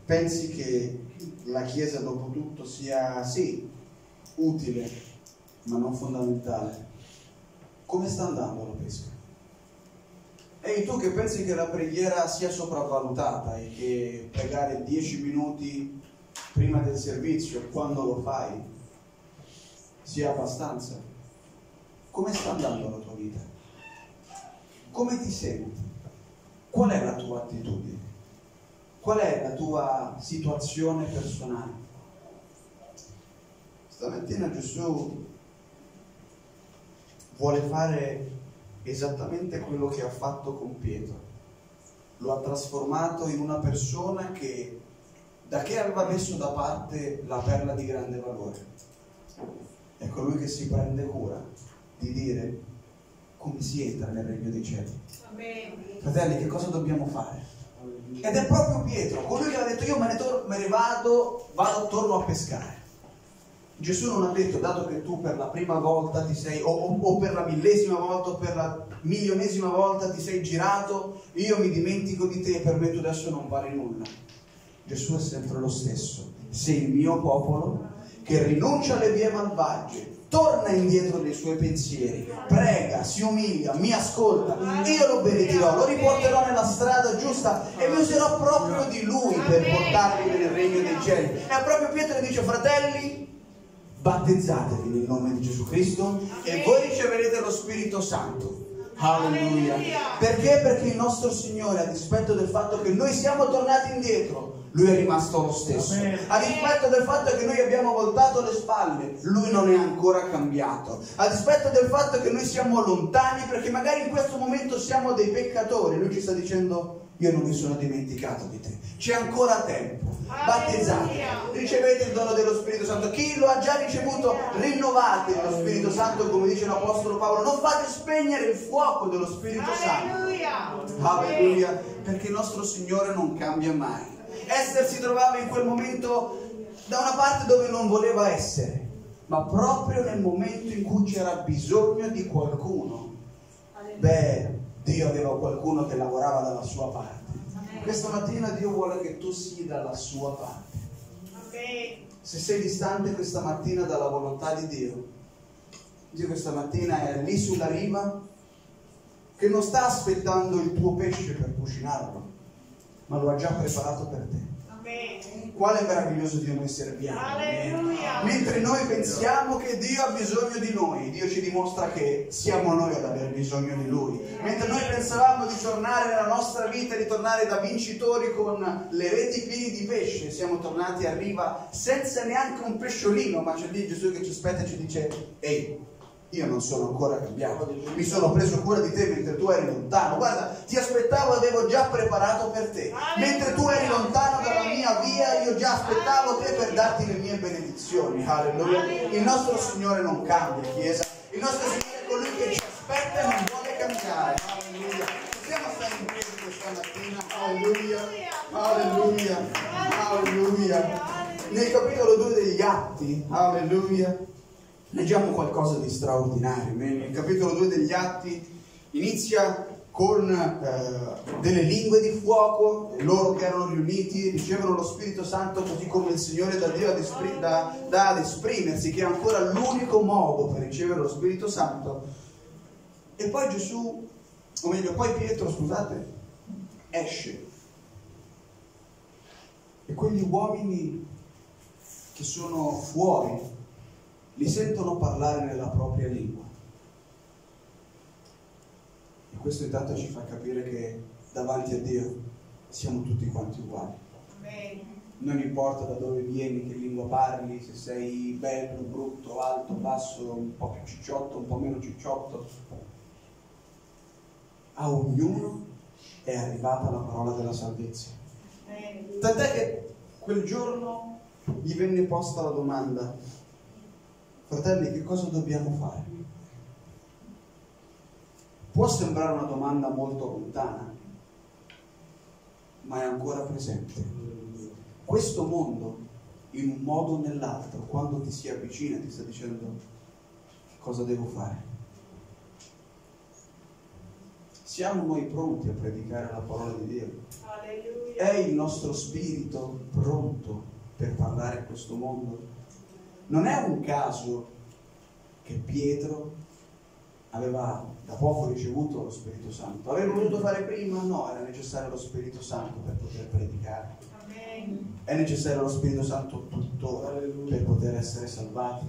pensi che la Chiesa dopo tutto sia sì utile ma non fondamentale, come sta andando la pesca? Ehi tu che pensi che la preghiera sia sopravvalutata e che pregare dieci minuti prima del servizio, quando lo fai, sia abbastanza? Come sta andando la tua vita? Come ti senti? Qual è la tua attitudine? Qual è la tua situazione personale? Stamattina Gesù vuole fare esattamente quello che ha fatto con Pietro. Lo ha trasformato in una persona che da che aveva messo da parte la perla di grande valore. È colui che si prende cura di dire come si entra nel regno dei cieli. Fratelli, che cosa dobbiamo fare? Ed è proprio Pietro, colui che ha detto io me ne, tor- me ne vado, vado, torno a pescare. Gesù non ha detto, dato che tu per la prima volta ti sei, o, o, o, per la millesima volta, o per la milionesima volta ti sei girato, io mi dimentico di te e per me tu adesso non vale nulla. Gesù è sempre lo stesso. Sei il mio popolo che rinuncia alle vie malvagie, torna indietro dei suoi pensieri, prega, si umilia, mi ascolta, io lo benedirò, lo riporterò nella strada giusta e mi userò proprio di lui per portarli nel regno dei cieli. E proprio Pietro dice, fratelli, battezzatevi nel nome di Gesù Cristo e voi riceverete lo Spirito Santo. Alleluia. Perché? Perché il nostro Signore, a dispetto del fatto che noi siamo tornati indietro, lui è rimasto lo stesso. A dispetto del fatto che noi abbiamo voltato le spalle, lui non è ancora cambiato. A dispetto del fatto che noi siamo lontani, perché magari in questo momento siamo dei peccatori, lui ci sta dicendo io non mi sono dimenticato di te. C'è ancora tempo. Battezzate, ricevete il dono dello Spirito Santo. Chi lo ha già ricevuto, rinnovate lo Spirito Santo, come dice l'Apostolo Paolo. Non fate spegnere il fuoco dello Spirito Santo. Alleluia. Perché il nostro Signore non cambia mai. Esther si trovava in quel momento da una parte dove non voleva essere, ma proprio nel momento in cui c'era bisogno di qualcuno. Beh, Dio aveva qualcuno che lavorava dalla sua parte. Questa mattina Dio vuole che tu sia dalla sua parte. Se sei distante questa mattina dalla volontà di Dio, Dio questa mattina è lì sulla riva che non sta aspettando il tuo pesce per cucinarlo, ma lo ha già preparato per te. Quale meraviglioso Dio noi serviamo. Alleluia. Mentre noi pensiamo che Dio ha bisogno di noi, Dio ci dimostra che siamo noi ad avere bisogno di Lui. Mentre noi pensavamo di tornare nella nostra vita, di tornare da vincitori con le reti piene di pesce, siamo tornati a riva senza neanche un pesciolino, ma c'è lì Gesù che ci aspetta e ci dice, ehi, io non sono ancora cambiato, mi sono preso cura di te mentre tu eri lontano. Guarda, ti aspettavo, avevo già preparato per te. Mentre tu eri lontano dalla mia via, io già aspettavo te per darti le mie benedizioni. Alleluia. Il nostro Signore non cambia, Chiesa. Il nostro Signore è colui che ci aspetta e non vuole cambiare. Alleluia. Possiamo stare in piedi questa mattina? Alleluia. Alleluia. Alleluia. Nel capitolo 2 degli Atti, alleluia leggiamo qualcosa di straordinario. Nel capitolo 2 degli Atti inizia con eh, delle lingue di fuoco, loro che erano riuniti ricevono lo Spirito Santo così come il Signore da Dio ad esprim- da, da ad esprimersi, che è ancora l'unico modo per ricevere lo Spirito Santo. E poi Gesù, o meglio, poi Pietro, scusate, esce. E quegli uomini che sono fuori li sentono parlare nella propria lingua. E questo intanto ci fa capire che davanti a Dio siamo tutti quanti uguali. Non importa da dove vieni, che lingua parli, se sei bello, brutto, alto, basso, un po' più cicciotto, un po' meno cicciotto. A ognuno è arrivata la parola della salvezza. Tant'è che quel giorno gli venne posta la domanda, fratelli, che cosa dobbiamo fare? Può sembrare una domanda molto lontana, ma è ancora presente. Questo mondo, in un modo o nell'altro, quando ti si avvicina, ti sta dicendo cosa devo fare. Siamo noi pronti a predicare la parola di Dio? È il nostro spirito pronto per parlare a questo mondo? Non è un caso che Pietro aveva da poco ricevuto lo Spirito Santo. Aveva voluto fare prima? No, era necessario lo Spirito Santo per poter predicare. È necessario lo Spirito Santo tuttora per poter essere salvati.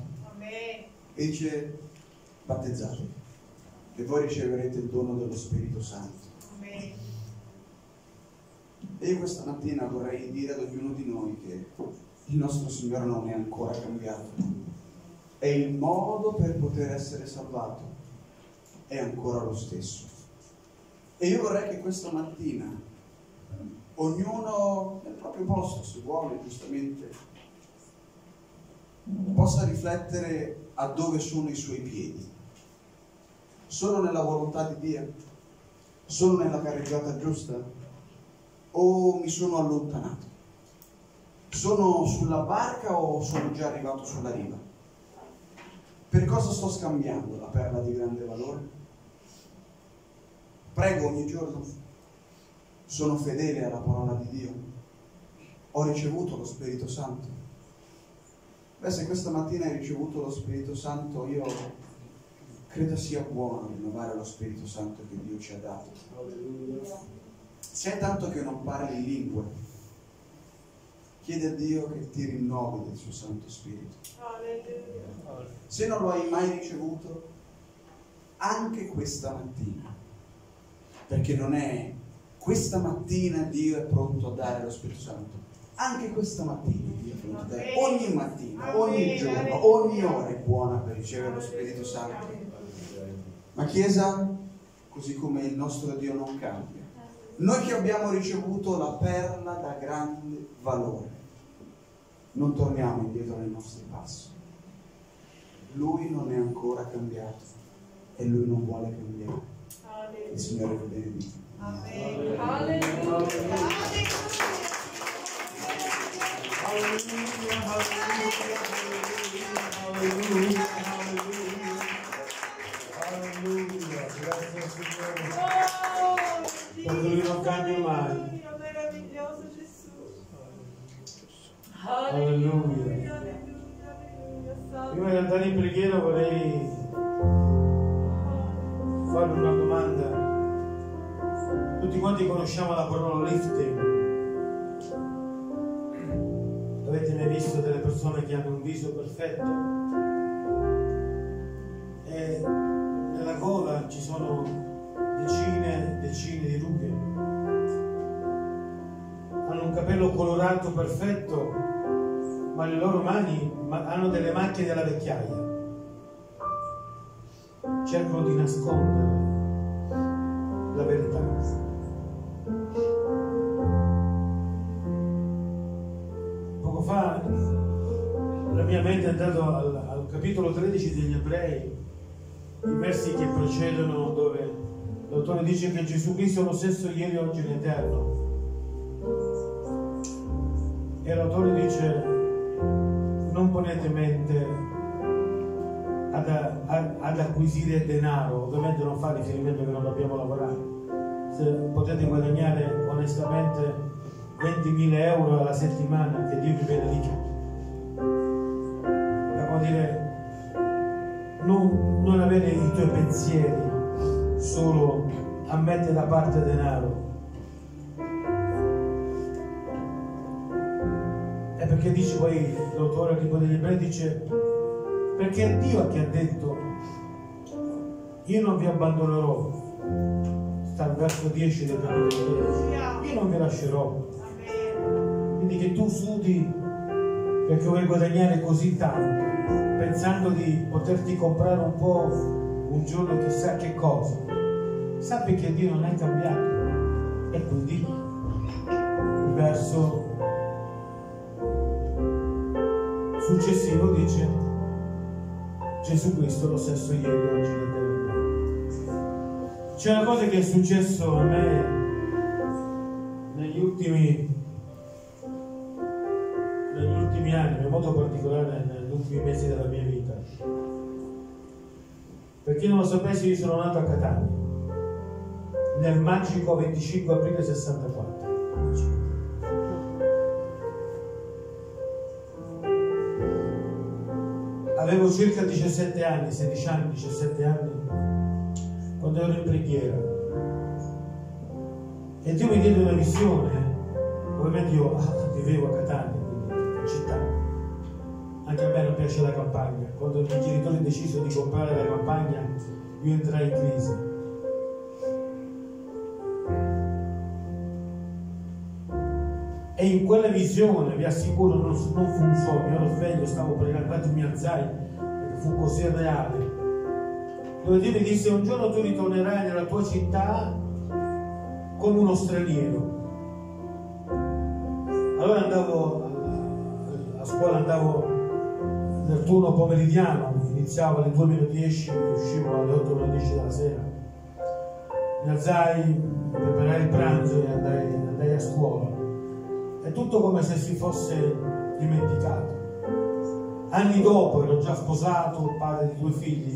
E dice, battezzatevi e voi riceverete il dono dello Spirito Santo. Amen. E io questa mattina vorrei dire ad ognuno di noi che il nostro Signore non è ancora cambiato. E il modo per poter essere salvato è ancora lo stesso. E io vorrei che questa mattina ognuno nel proprio posto, se vuole, giustamente, possa riflettere a dove sono i suoi piedi sono nella volontà di Dio? Sono nella carreggiata giusta? O mi sono allontanato? Sono sulla barca o sono già arrivato sulla riva? Per cosa sto scambiando la perla di grande valore? Prego ogni giorno. Sono fedele alla parola di Dio. Ho ricevuto lo Spirito Santo. Beh, se questa mattina hai ricevuto lo Spirito Santo, io credo sia buono rinnovare lo Spirito Santo che Dio ci ha dato. Se è tanto che non parli in lingue, chiedi a Dio che ti rinnovi del suo Santo Spirito. Se non lo hai mai ricevuto, anche questa mattina, perché non è questa mattina Dio è pronto a dare lo Spirito Santo, anche questa mattina Dio è pronto a dare, ogni mattina, ogni giorno, ogni ora è buona per ricevere lo Spirito Santo. Ma Chiesa, così come il nostro Dio non cambia, noi che abbiamo ricevuto la perla da grande valore, non torniamo indietro nei nostri passi. Lui non è ancora cambiato e lui non vuole cambiare. Il Signore vi benedica. Amen. Alleluia. Alleluia. Alleluia. Conosciamo la parola lifting. Avete mai visto delle persone che hanno un viso perfetto? E nella gola ci sono decine e decine di rughe. Hanno un capello colorato perfetto, ma le loro mani hanno delle macchie della vecchiaia. Cercano di nascondere la verità. La mia mente è andata al, al capitolo 13 degli ebrei i versi che precedono dove l'autore dice che Gesù Cristo è lo stesso ieri, oggi in eterno. E l'autore dice non ponete mente ad, ad, ad, acquisire denaro, ovviamente non fa riferimento che non dobbiamo lavorare. Se potete guadagnare onestamente 20.000 euro alla settimana, che Dio vi benedica. Dobbiamo dire non, non avere i tuoi pensieri solo a mettere da parte denaro. È perché dice poi l'autore al libro degli ebrei dice perché è Dio che ha detto io non vi abbandonerò sta al verso 10 del capitolo 10 io non vi lascerò quindi che tu studi perché vuoi guadagnare così tanto pensando di poterti comprare un po' un giorno chissà che cosa, sappi che Dio non è cambiato. E quindi il verso successivo dice Gesù Cristo lo stesso ieri, oggi e C'è una cosa che è successo a me negli ultimi ultimi anni, in modo particolare negli ultimi mesi della mia vita. Per chi non lo sapesse, io sono nato a Catania nel magico 25 aprile 64. Avevo circa 17 anni, 16 anni, 17 anni, quando ero in preghiera. E Dio mi diede una visione, ovviamente io ah, vivevo a Catania. Anche a me non piace la campagna. Quando i miei genitori decisero di comprare la campagna, io entrai in crisi E in quella visione, vi assicuro, non, non fu un sogno, ero sveglio, stavo pregando, infatti mi alzai, fu così reale. Dove Dio mi disse, un giorno tu ritornerai nella tua città come uno straniero. Allora andavo a scuola, andavo nel turno pomeridiano, iniziavo alle 2 meno 10, uscivo alle 8 meno 10 della sera. Mi alzai, preparai il pranzo e andai, andai a scuola è tutto come se si fosse dimenticato. Anni dopo ero già sposato, padre di due figli.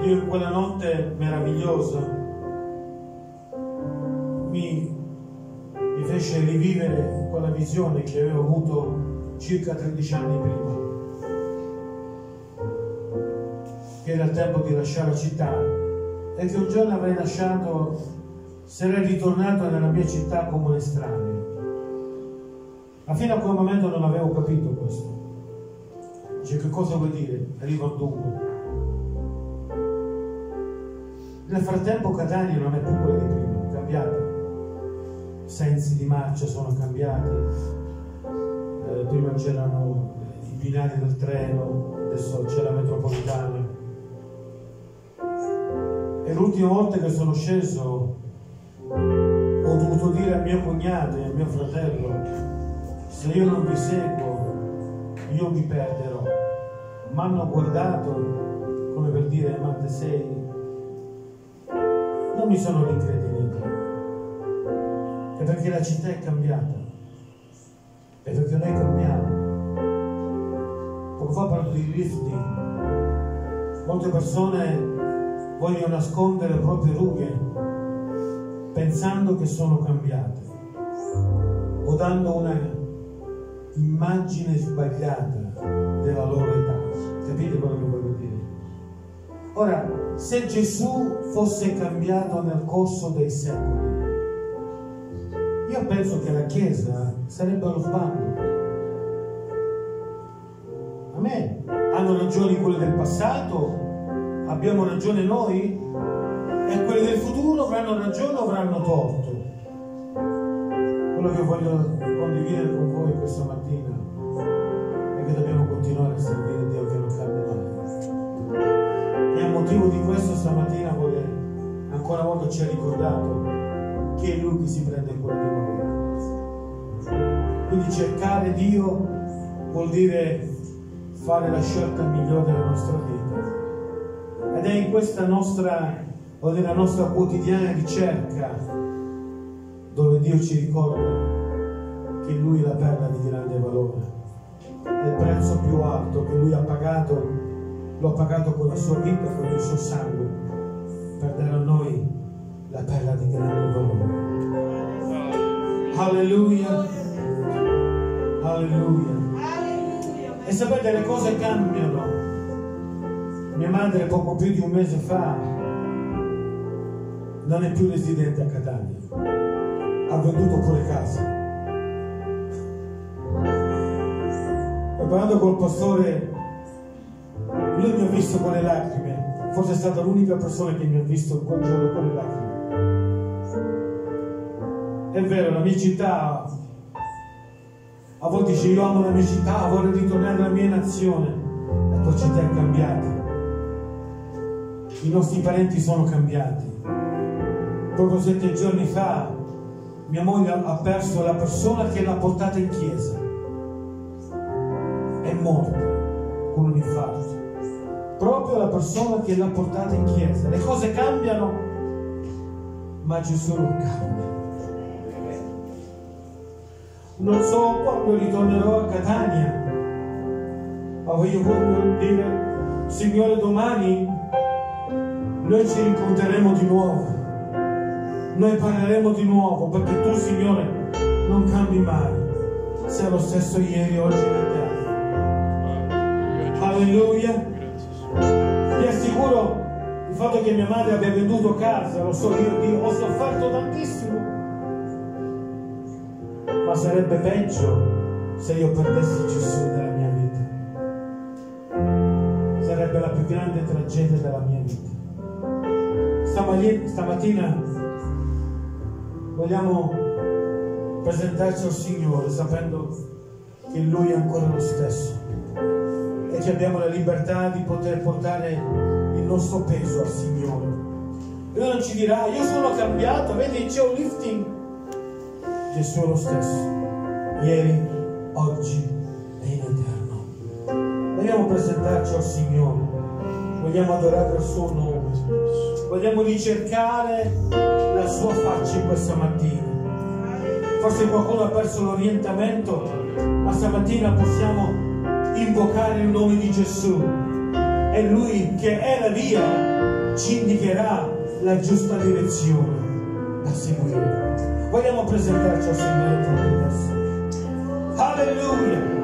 Dio in quella notte meravigliosa mi, mi fece rivivere quella visione che avevo avuto circa 13 anni prima. Che era il tempo di lasciare la città e che un giorno avrei lasciato sarei ritornato nella mia città come un estraneo. Ma fino a quel momento non avevo capito questo. Dice che cosa vuol dire? Arriva un dunque. Nel frattempo Catania non è più quella di prima, è cambiata. I sensi di marcia sono cambiati. Eh, prima c'erano i binari del treno, adesso c'è la metropolitana. E l'ultima volta che sono sceso ho dovuto dire a mio cognato e a mio fratello, se io non vi seguo, io vi perderò. Mi hanno guardato come per dire, ma te sei... Non mi sono rincredinito. È perché la città è cambiata. Perché noi cambiamo. Poco fa parlo di lifting. Molte persone vogliono nascondere le proprie rughe pensando che sono cambiate o dando una immagine sbagliata della loro età. Capite quello che voglio dire? Ora, se Gesù fosse cambiato nel corso dei secoli, io penso che la Chiesa sarebbe allo sbando. A me hanno ragione quelli del passato, abbiamo ragione noi, e quelli del futuro avranno ragione o avranno torto. Quello che voglio condividere con voi questa mattina è che dobbiamo continuare a servire Dio che non cambia mai. E a motivo di questo stamattina vuole, ancora una volta ci ha ricordato che è Lui che si prende cura di noi. Quindi cercare Dio vuol dire fare la scelta migliore della nostra vita. Ed è in questa nostra o nella nostra quotidiana ricerca dove Dio ci ricorda che Lui è la perla di grande valore. È il prezzo più alto che Lui ha pagato, lo ha pagato con la sua vita, con il suo sangue, per dare a noi la perla di grande valore. Alleluia. Alleluia. E sapete le cose cambiano. Mia madre poco più di un mese fa non è più residente a Catania, ha venduto pure casa. E parlando col pastore, lui mi ha visto con le lacrime, forse è stata l'unica persona che mi ha visto quel giorno con le lacrime. È vero, la mia città, a volte dice io amo la mia città, vorrei ritornare alla mia nazione, la tua città è cambiata, i nostri parenti sono cambiati proprio sette giorni fa mia moglie ha perso la persona che l'ha portata in chiesa. È morta con un infarto. Proprio la persona che l'ha portata in chiesa. Le cose cambiano, ma Gesù non cambia. Non so quando ritornerò a Catania, ma voglio proprio dire, Signore, domani noi ci rincontreremo di nuovo. Noi parleremo di nuovo perché tu Signore non cambi mai. Sei lo stesso ieri, oggi e eterno alleluia. Ti assicuro il fatto che mia madre abbia venduto casa lo so io Dio ho sofferto tantissimo ma sarebbe peggio se io perdessi Gesù nella mia vita sarebbe la più grande tragedia della mia vita stamattina vogliamo presentarci al Signore sapendo che Lui è ancora lo stesso e che abbiamo la libertà di poter portare il nostro peso al Signore. Lui non ci dirà, io sono cambiato, vedi c'è un lifting. Gesù è lo stesso, ieri, oggi e in eterno. Vogliamo presentarci al Signore, vogliamo adorare il suo nome vogliamo ricercare la sua faccia in questa mattina. Forse qualcuno ha perso l'orientamento, ma stamattina possiamo invocare il nome di Gesù. E Lui che è la via ci indicherà la giusta direzione da seguire. Vogliamo presentarci al Signore proprio adesso. Alleluia!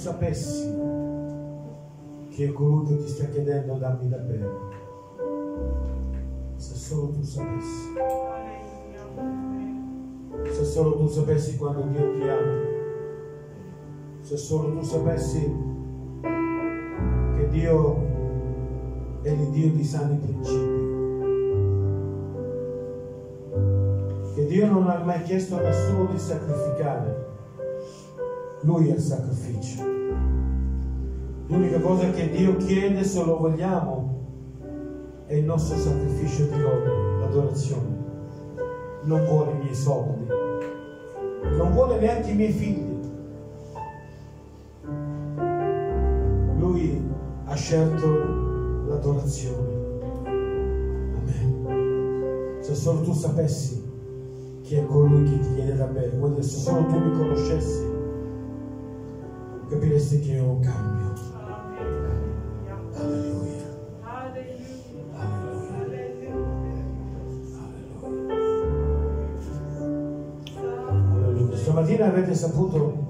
Sapessi che è colui che ti sta chiedendo dammi da bere, se solo tu sapessi, se solo tu sapessi quando Dio ti ama, se solo tu sapessi che Dio è il Dio di sani principi, che Dio non ha mai chiesto a nessuno di sacrificare, Lui è il sacrificio. L'unica cosa che Dio chiede se lo vogliamo è il nostro sacrificio di lode, l'adorazione. Non vuole i miei soldi, non vuole neanche i miei figli. Lui ha scelto l'adorazione. Amen. Se solo tu sapessi chi è colui che ti chiede da bere, se solo tu mi conoscessi, capiresti che io non cambio. Stamattina avete saputo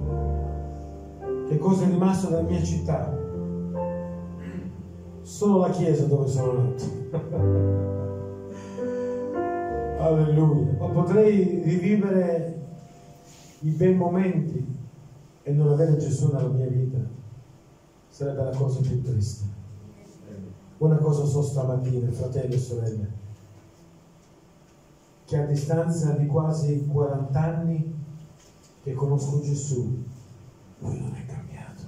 che cosa è rimasto dalla mia città? Solo la chiesa dove sono nato. [laughs] Alleluia. Ma potrei rivivere i bei momenti e non avere Gesù nella mia vita. Sarebbe la cosa più triste. Una cosa so stamattina, fratelli e sorelle, che a distanza di quasi 40 anni che conosco Gesù, lui non è cambiato.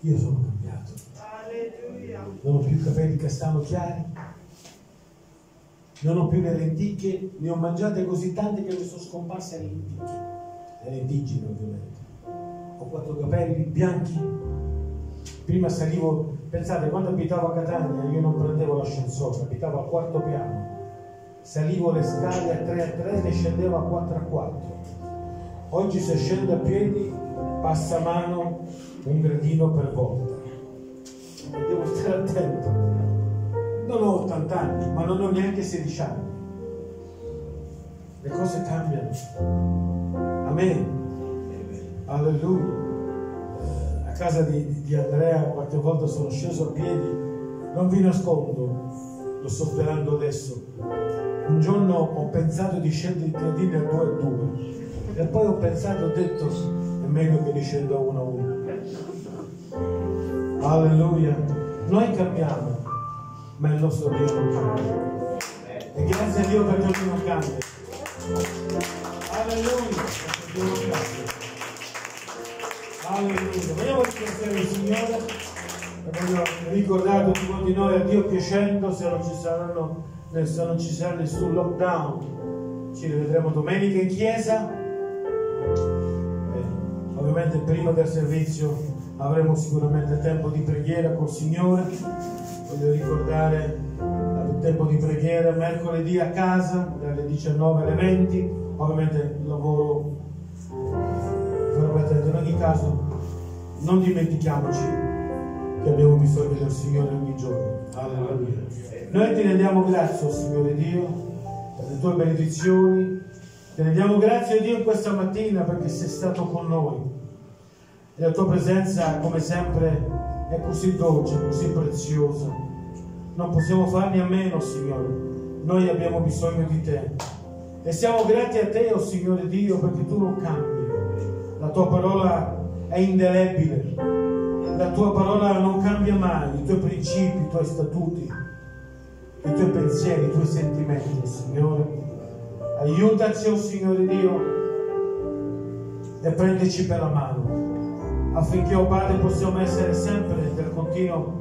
Io sono cambiato. Non ho più capelli castano chiari, non ho più le lenticchie, ne ho mangiate così tante che mi sono scomparse le lenticchie, le lenticchie ovviamente. Ho quattro capelli bianchi, prima salivo, pensate quando abitavo a Catania io non prendevo l'ascensore, abitavo al quarto piano, salivo le scale a 3 a 3 e scendevo a 4 a 4. Oggi se scendo a piedi passa mano un gradino per volta. E devo stare attento non ho 80 anni, ma non ho neanche 16 anni. Le cose cambiano. Amen. Alleluia. A casa di, di Andrea qualche volta sono sceso a piedi, non vi nascondo, lo sto sperando adesso. Un giorno ho pensato di scendere i gradini a 2 a 2 e poi ho pensato, ho detto, è meglio che li scendo a 1 a 1. Alleluia. Noi cambiamo ma il nostro Dio non cambia. E grazie a Dio perché Dio non cambia. Alleluia, Dio non cambia. Alleluia. Vogliamo ringraziare il Signore e ricordare tutti quanti noi a Dio piacendo se non ci saranno, se non ci sarà nessun lockdown. Ci rivedremo domenica in chiesa. Ovviamente prima del servizio avremo sicuramente tempo di preghiera col Signore. Voglio ricordare il tempo di preghiera mercoledì a casa dalle 19 alle 20 ovviamente il lavoro in ogni caso non dimentichiamoci che abbiamo bisogno del Signore ogni giorno. Alleluia. Noi ti rendiamo grazie oh Signore Dio per le tue benedizioni ti rendiamo grazie Dio questa mattina perché sei stato con noi e la tua presenza come sempre è così dolce, così preziosa. Non possiamo farne a meno, Signore. Noi abbiamo bisogno di te. E siamo grati a te, oh Signore Dio, perché tu non cambi. La tua parola è indelebile. La tua parola non cambia mai. I tuoi principi, i tuoi statuti, i tuoi pensieri, i tuoi sentimenti, Signore. Aiutaci, oh Signore Dio, e prendici per la mano affinché, oh Padre, possiamo essere sempre nel continuo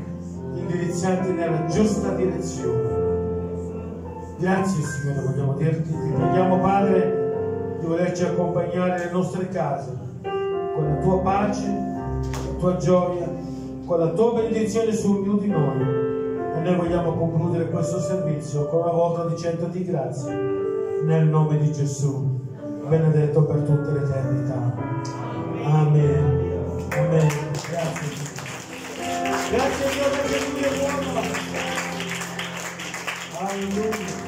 indirizzati nella giusta direzione. Grazie Signore, vogliamo dirti, ti preghiamo Padre di volerci accompagnare nelle nostre case con la tua pace, la tua gioia, con la tua benedizione su ognuno di noi. E noi vogliamo concludere questo servizio con una volta dicendoti grazie nel nome di Gesù, benedetto per tutta l'eternità. Amen. Amen. Grazie. Grazie Dio perché Lui è buono. Alleluia.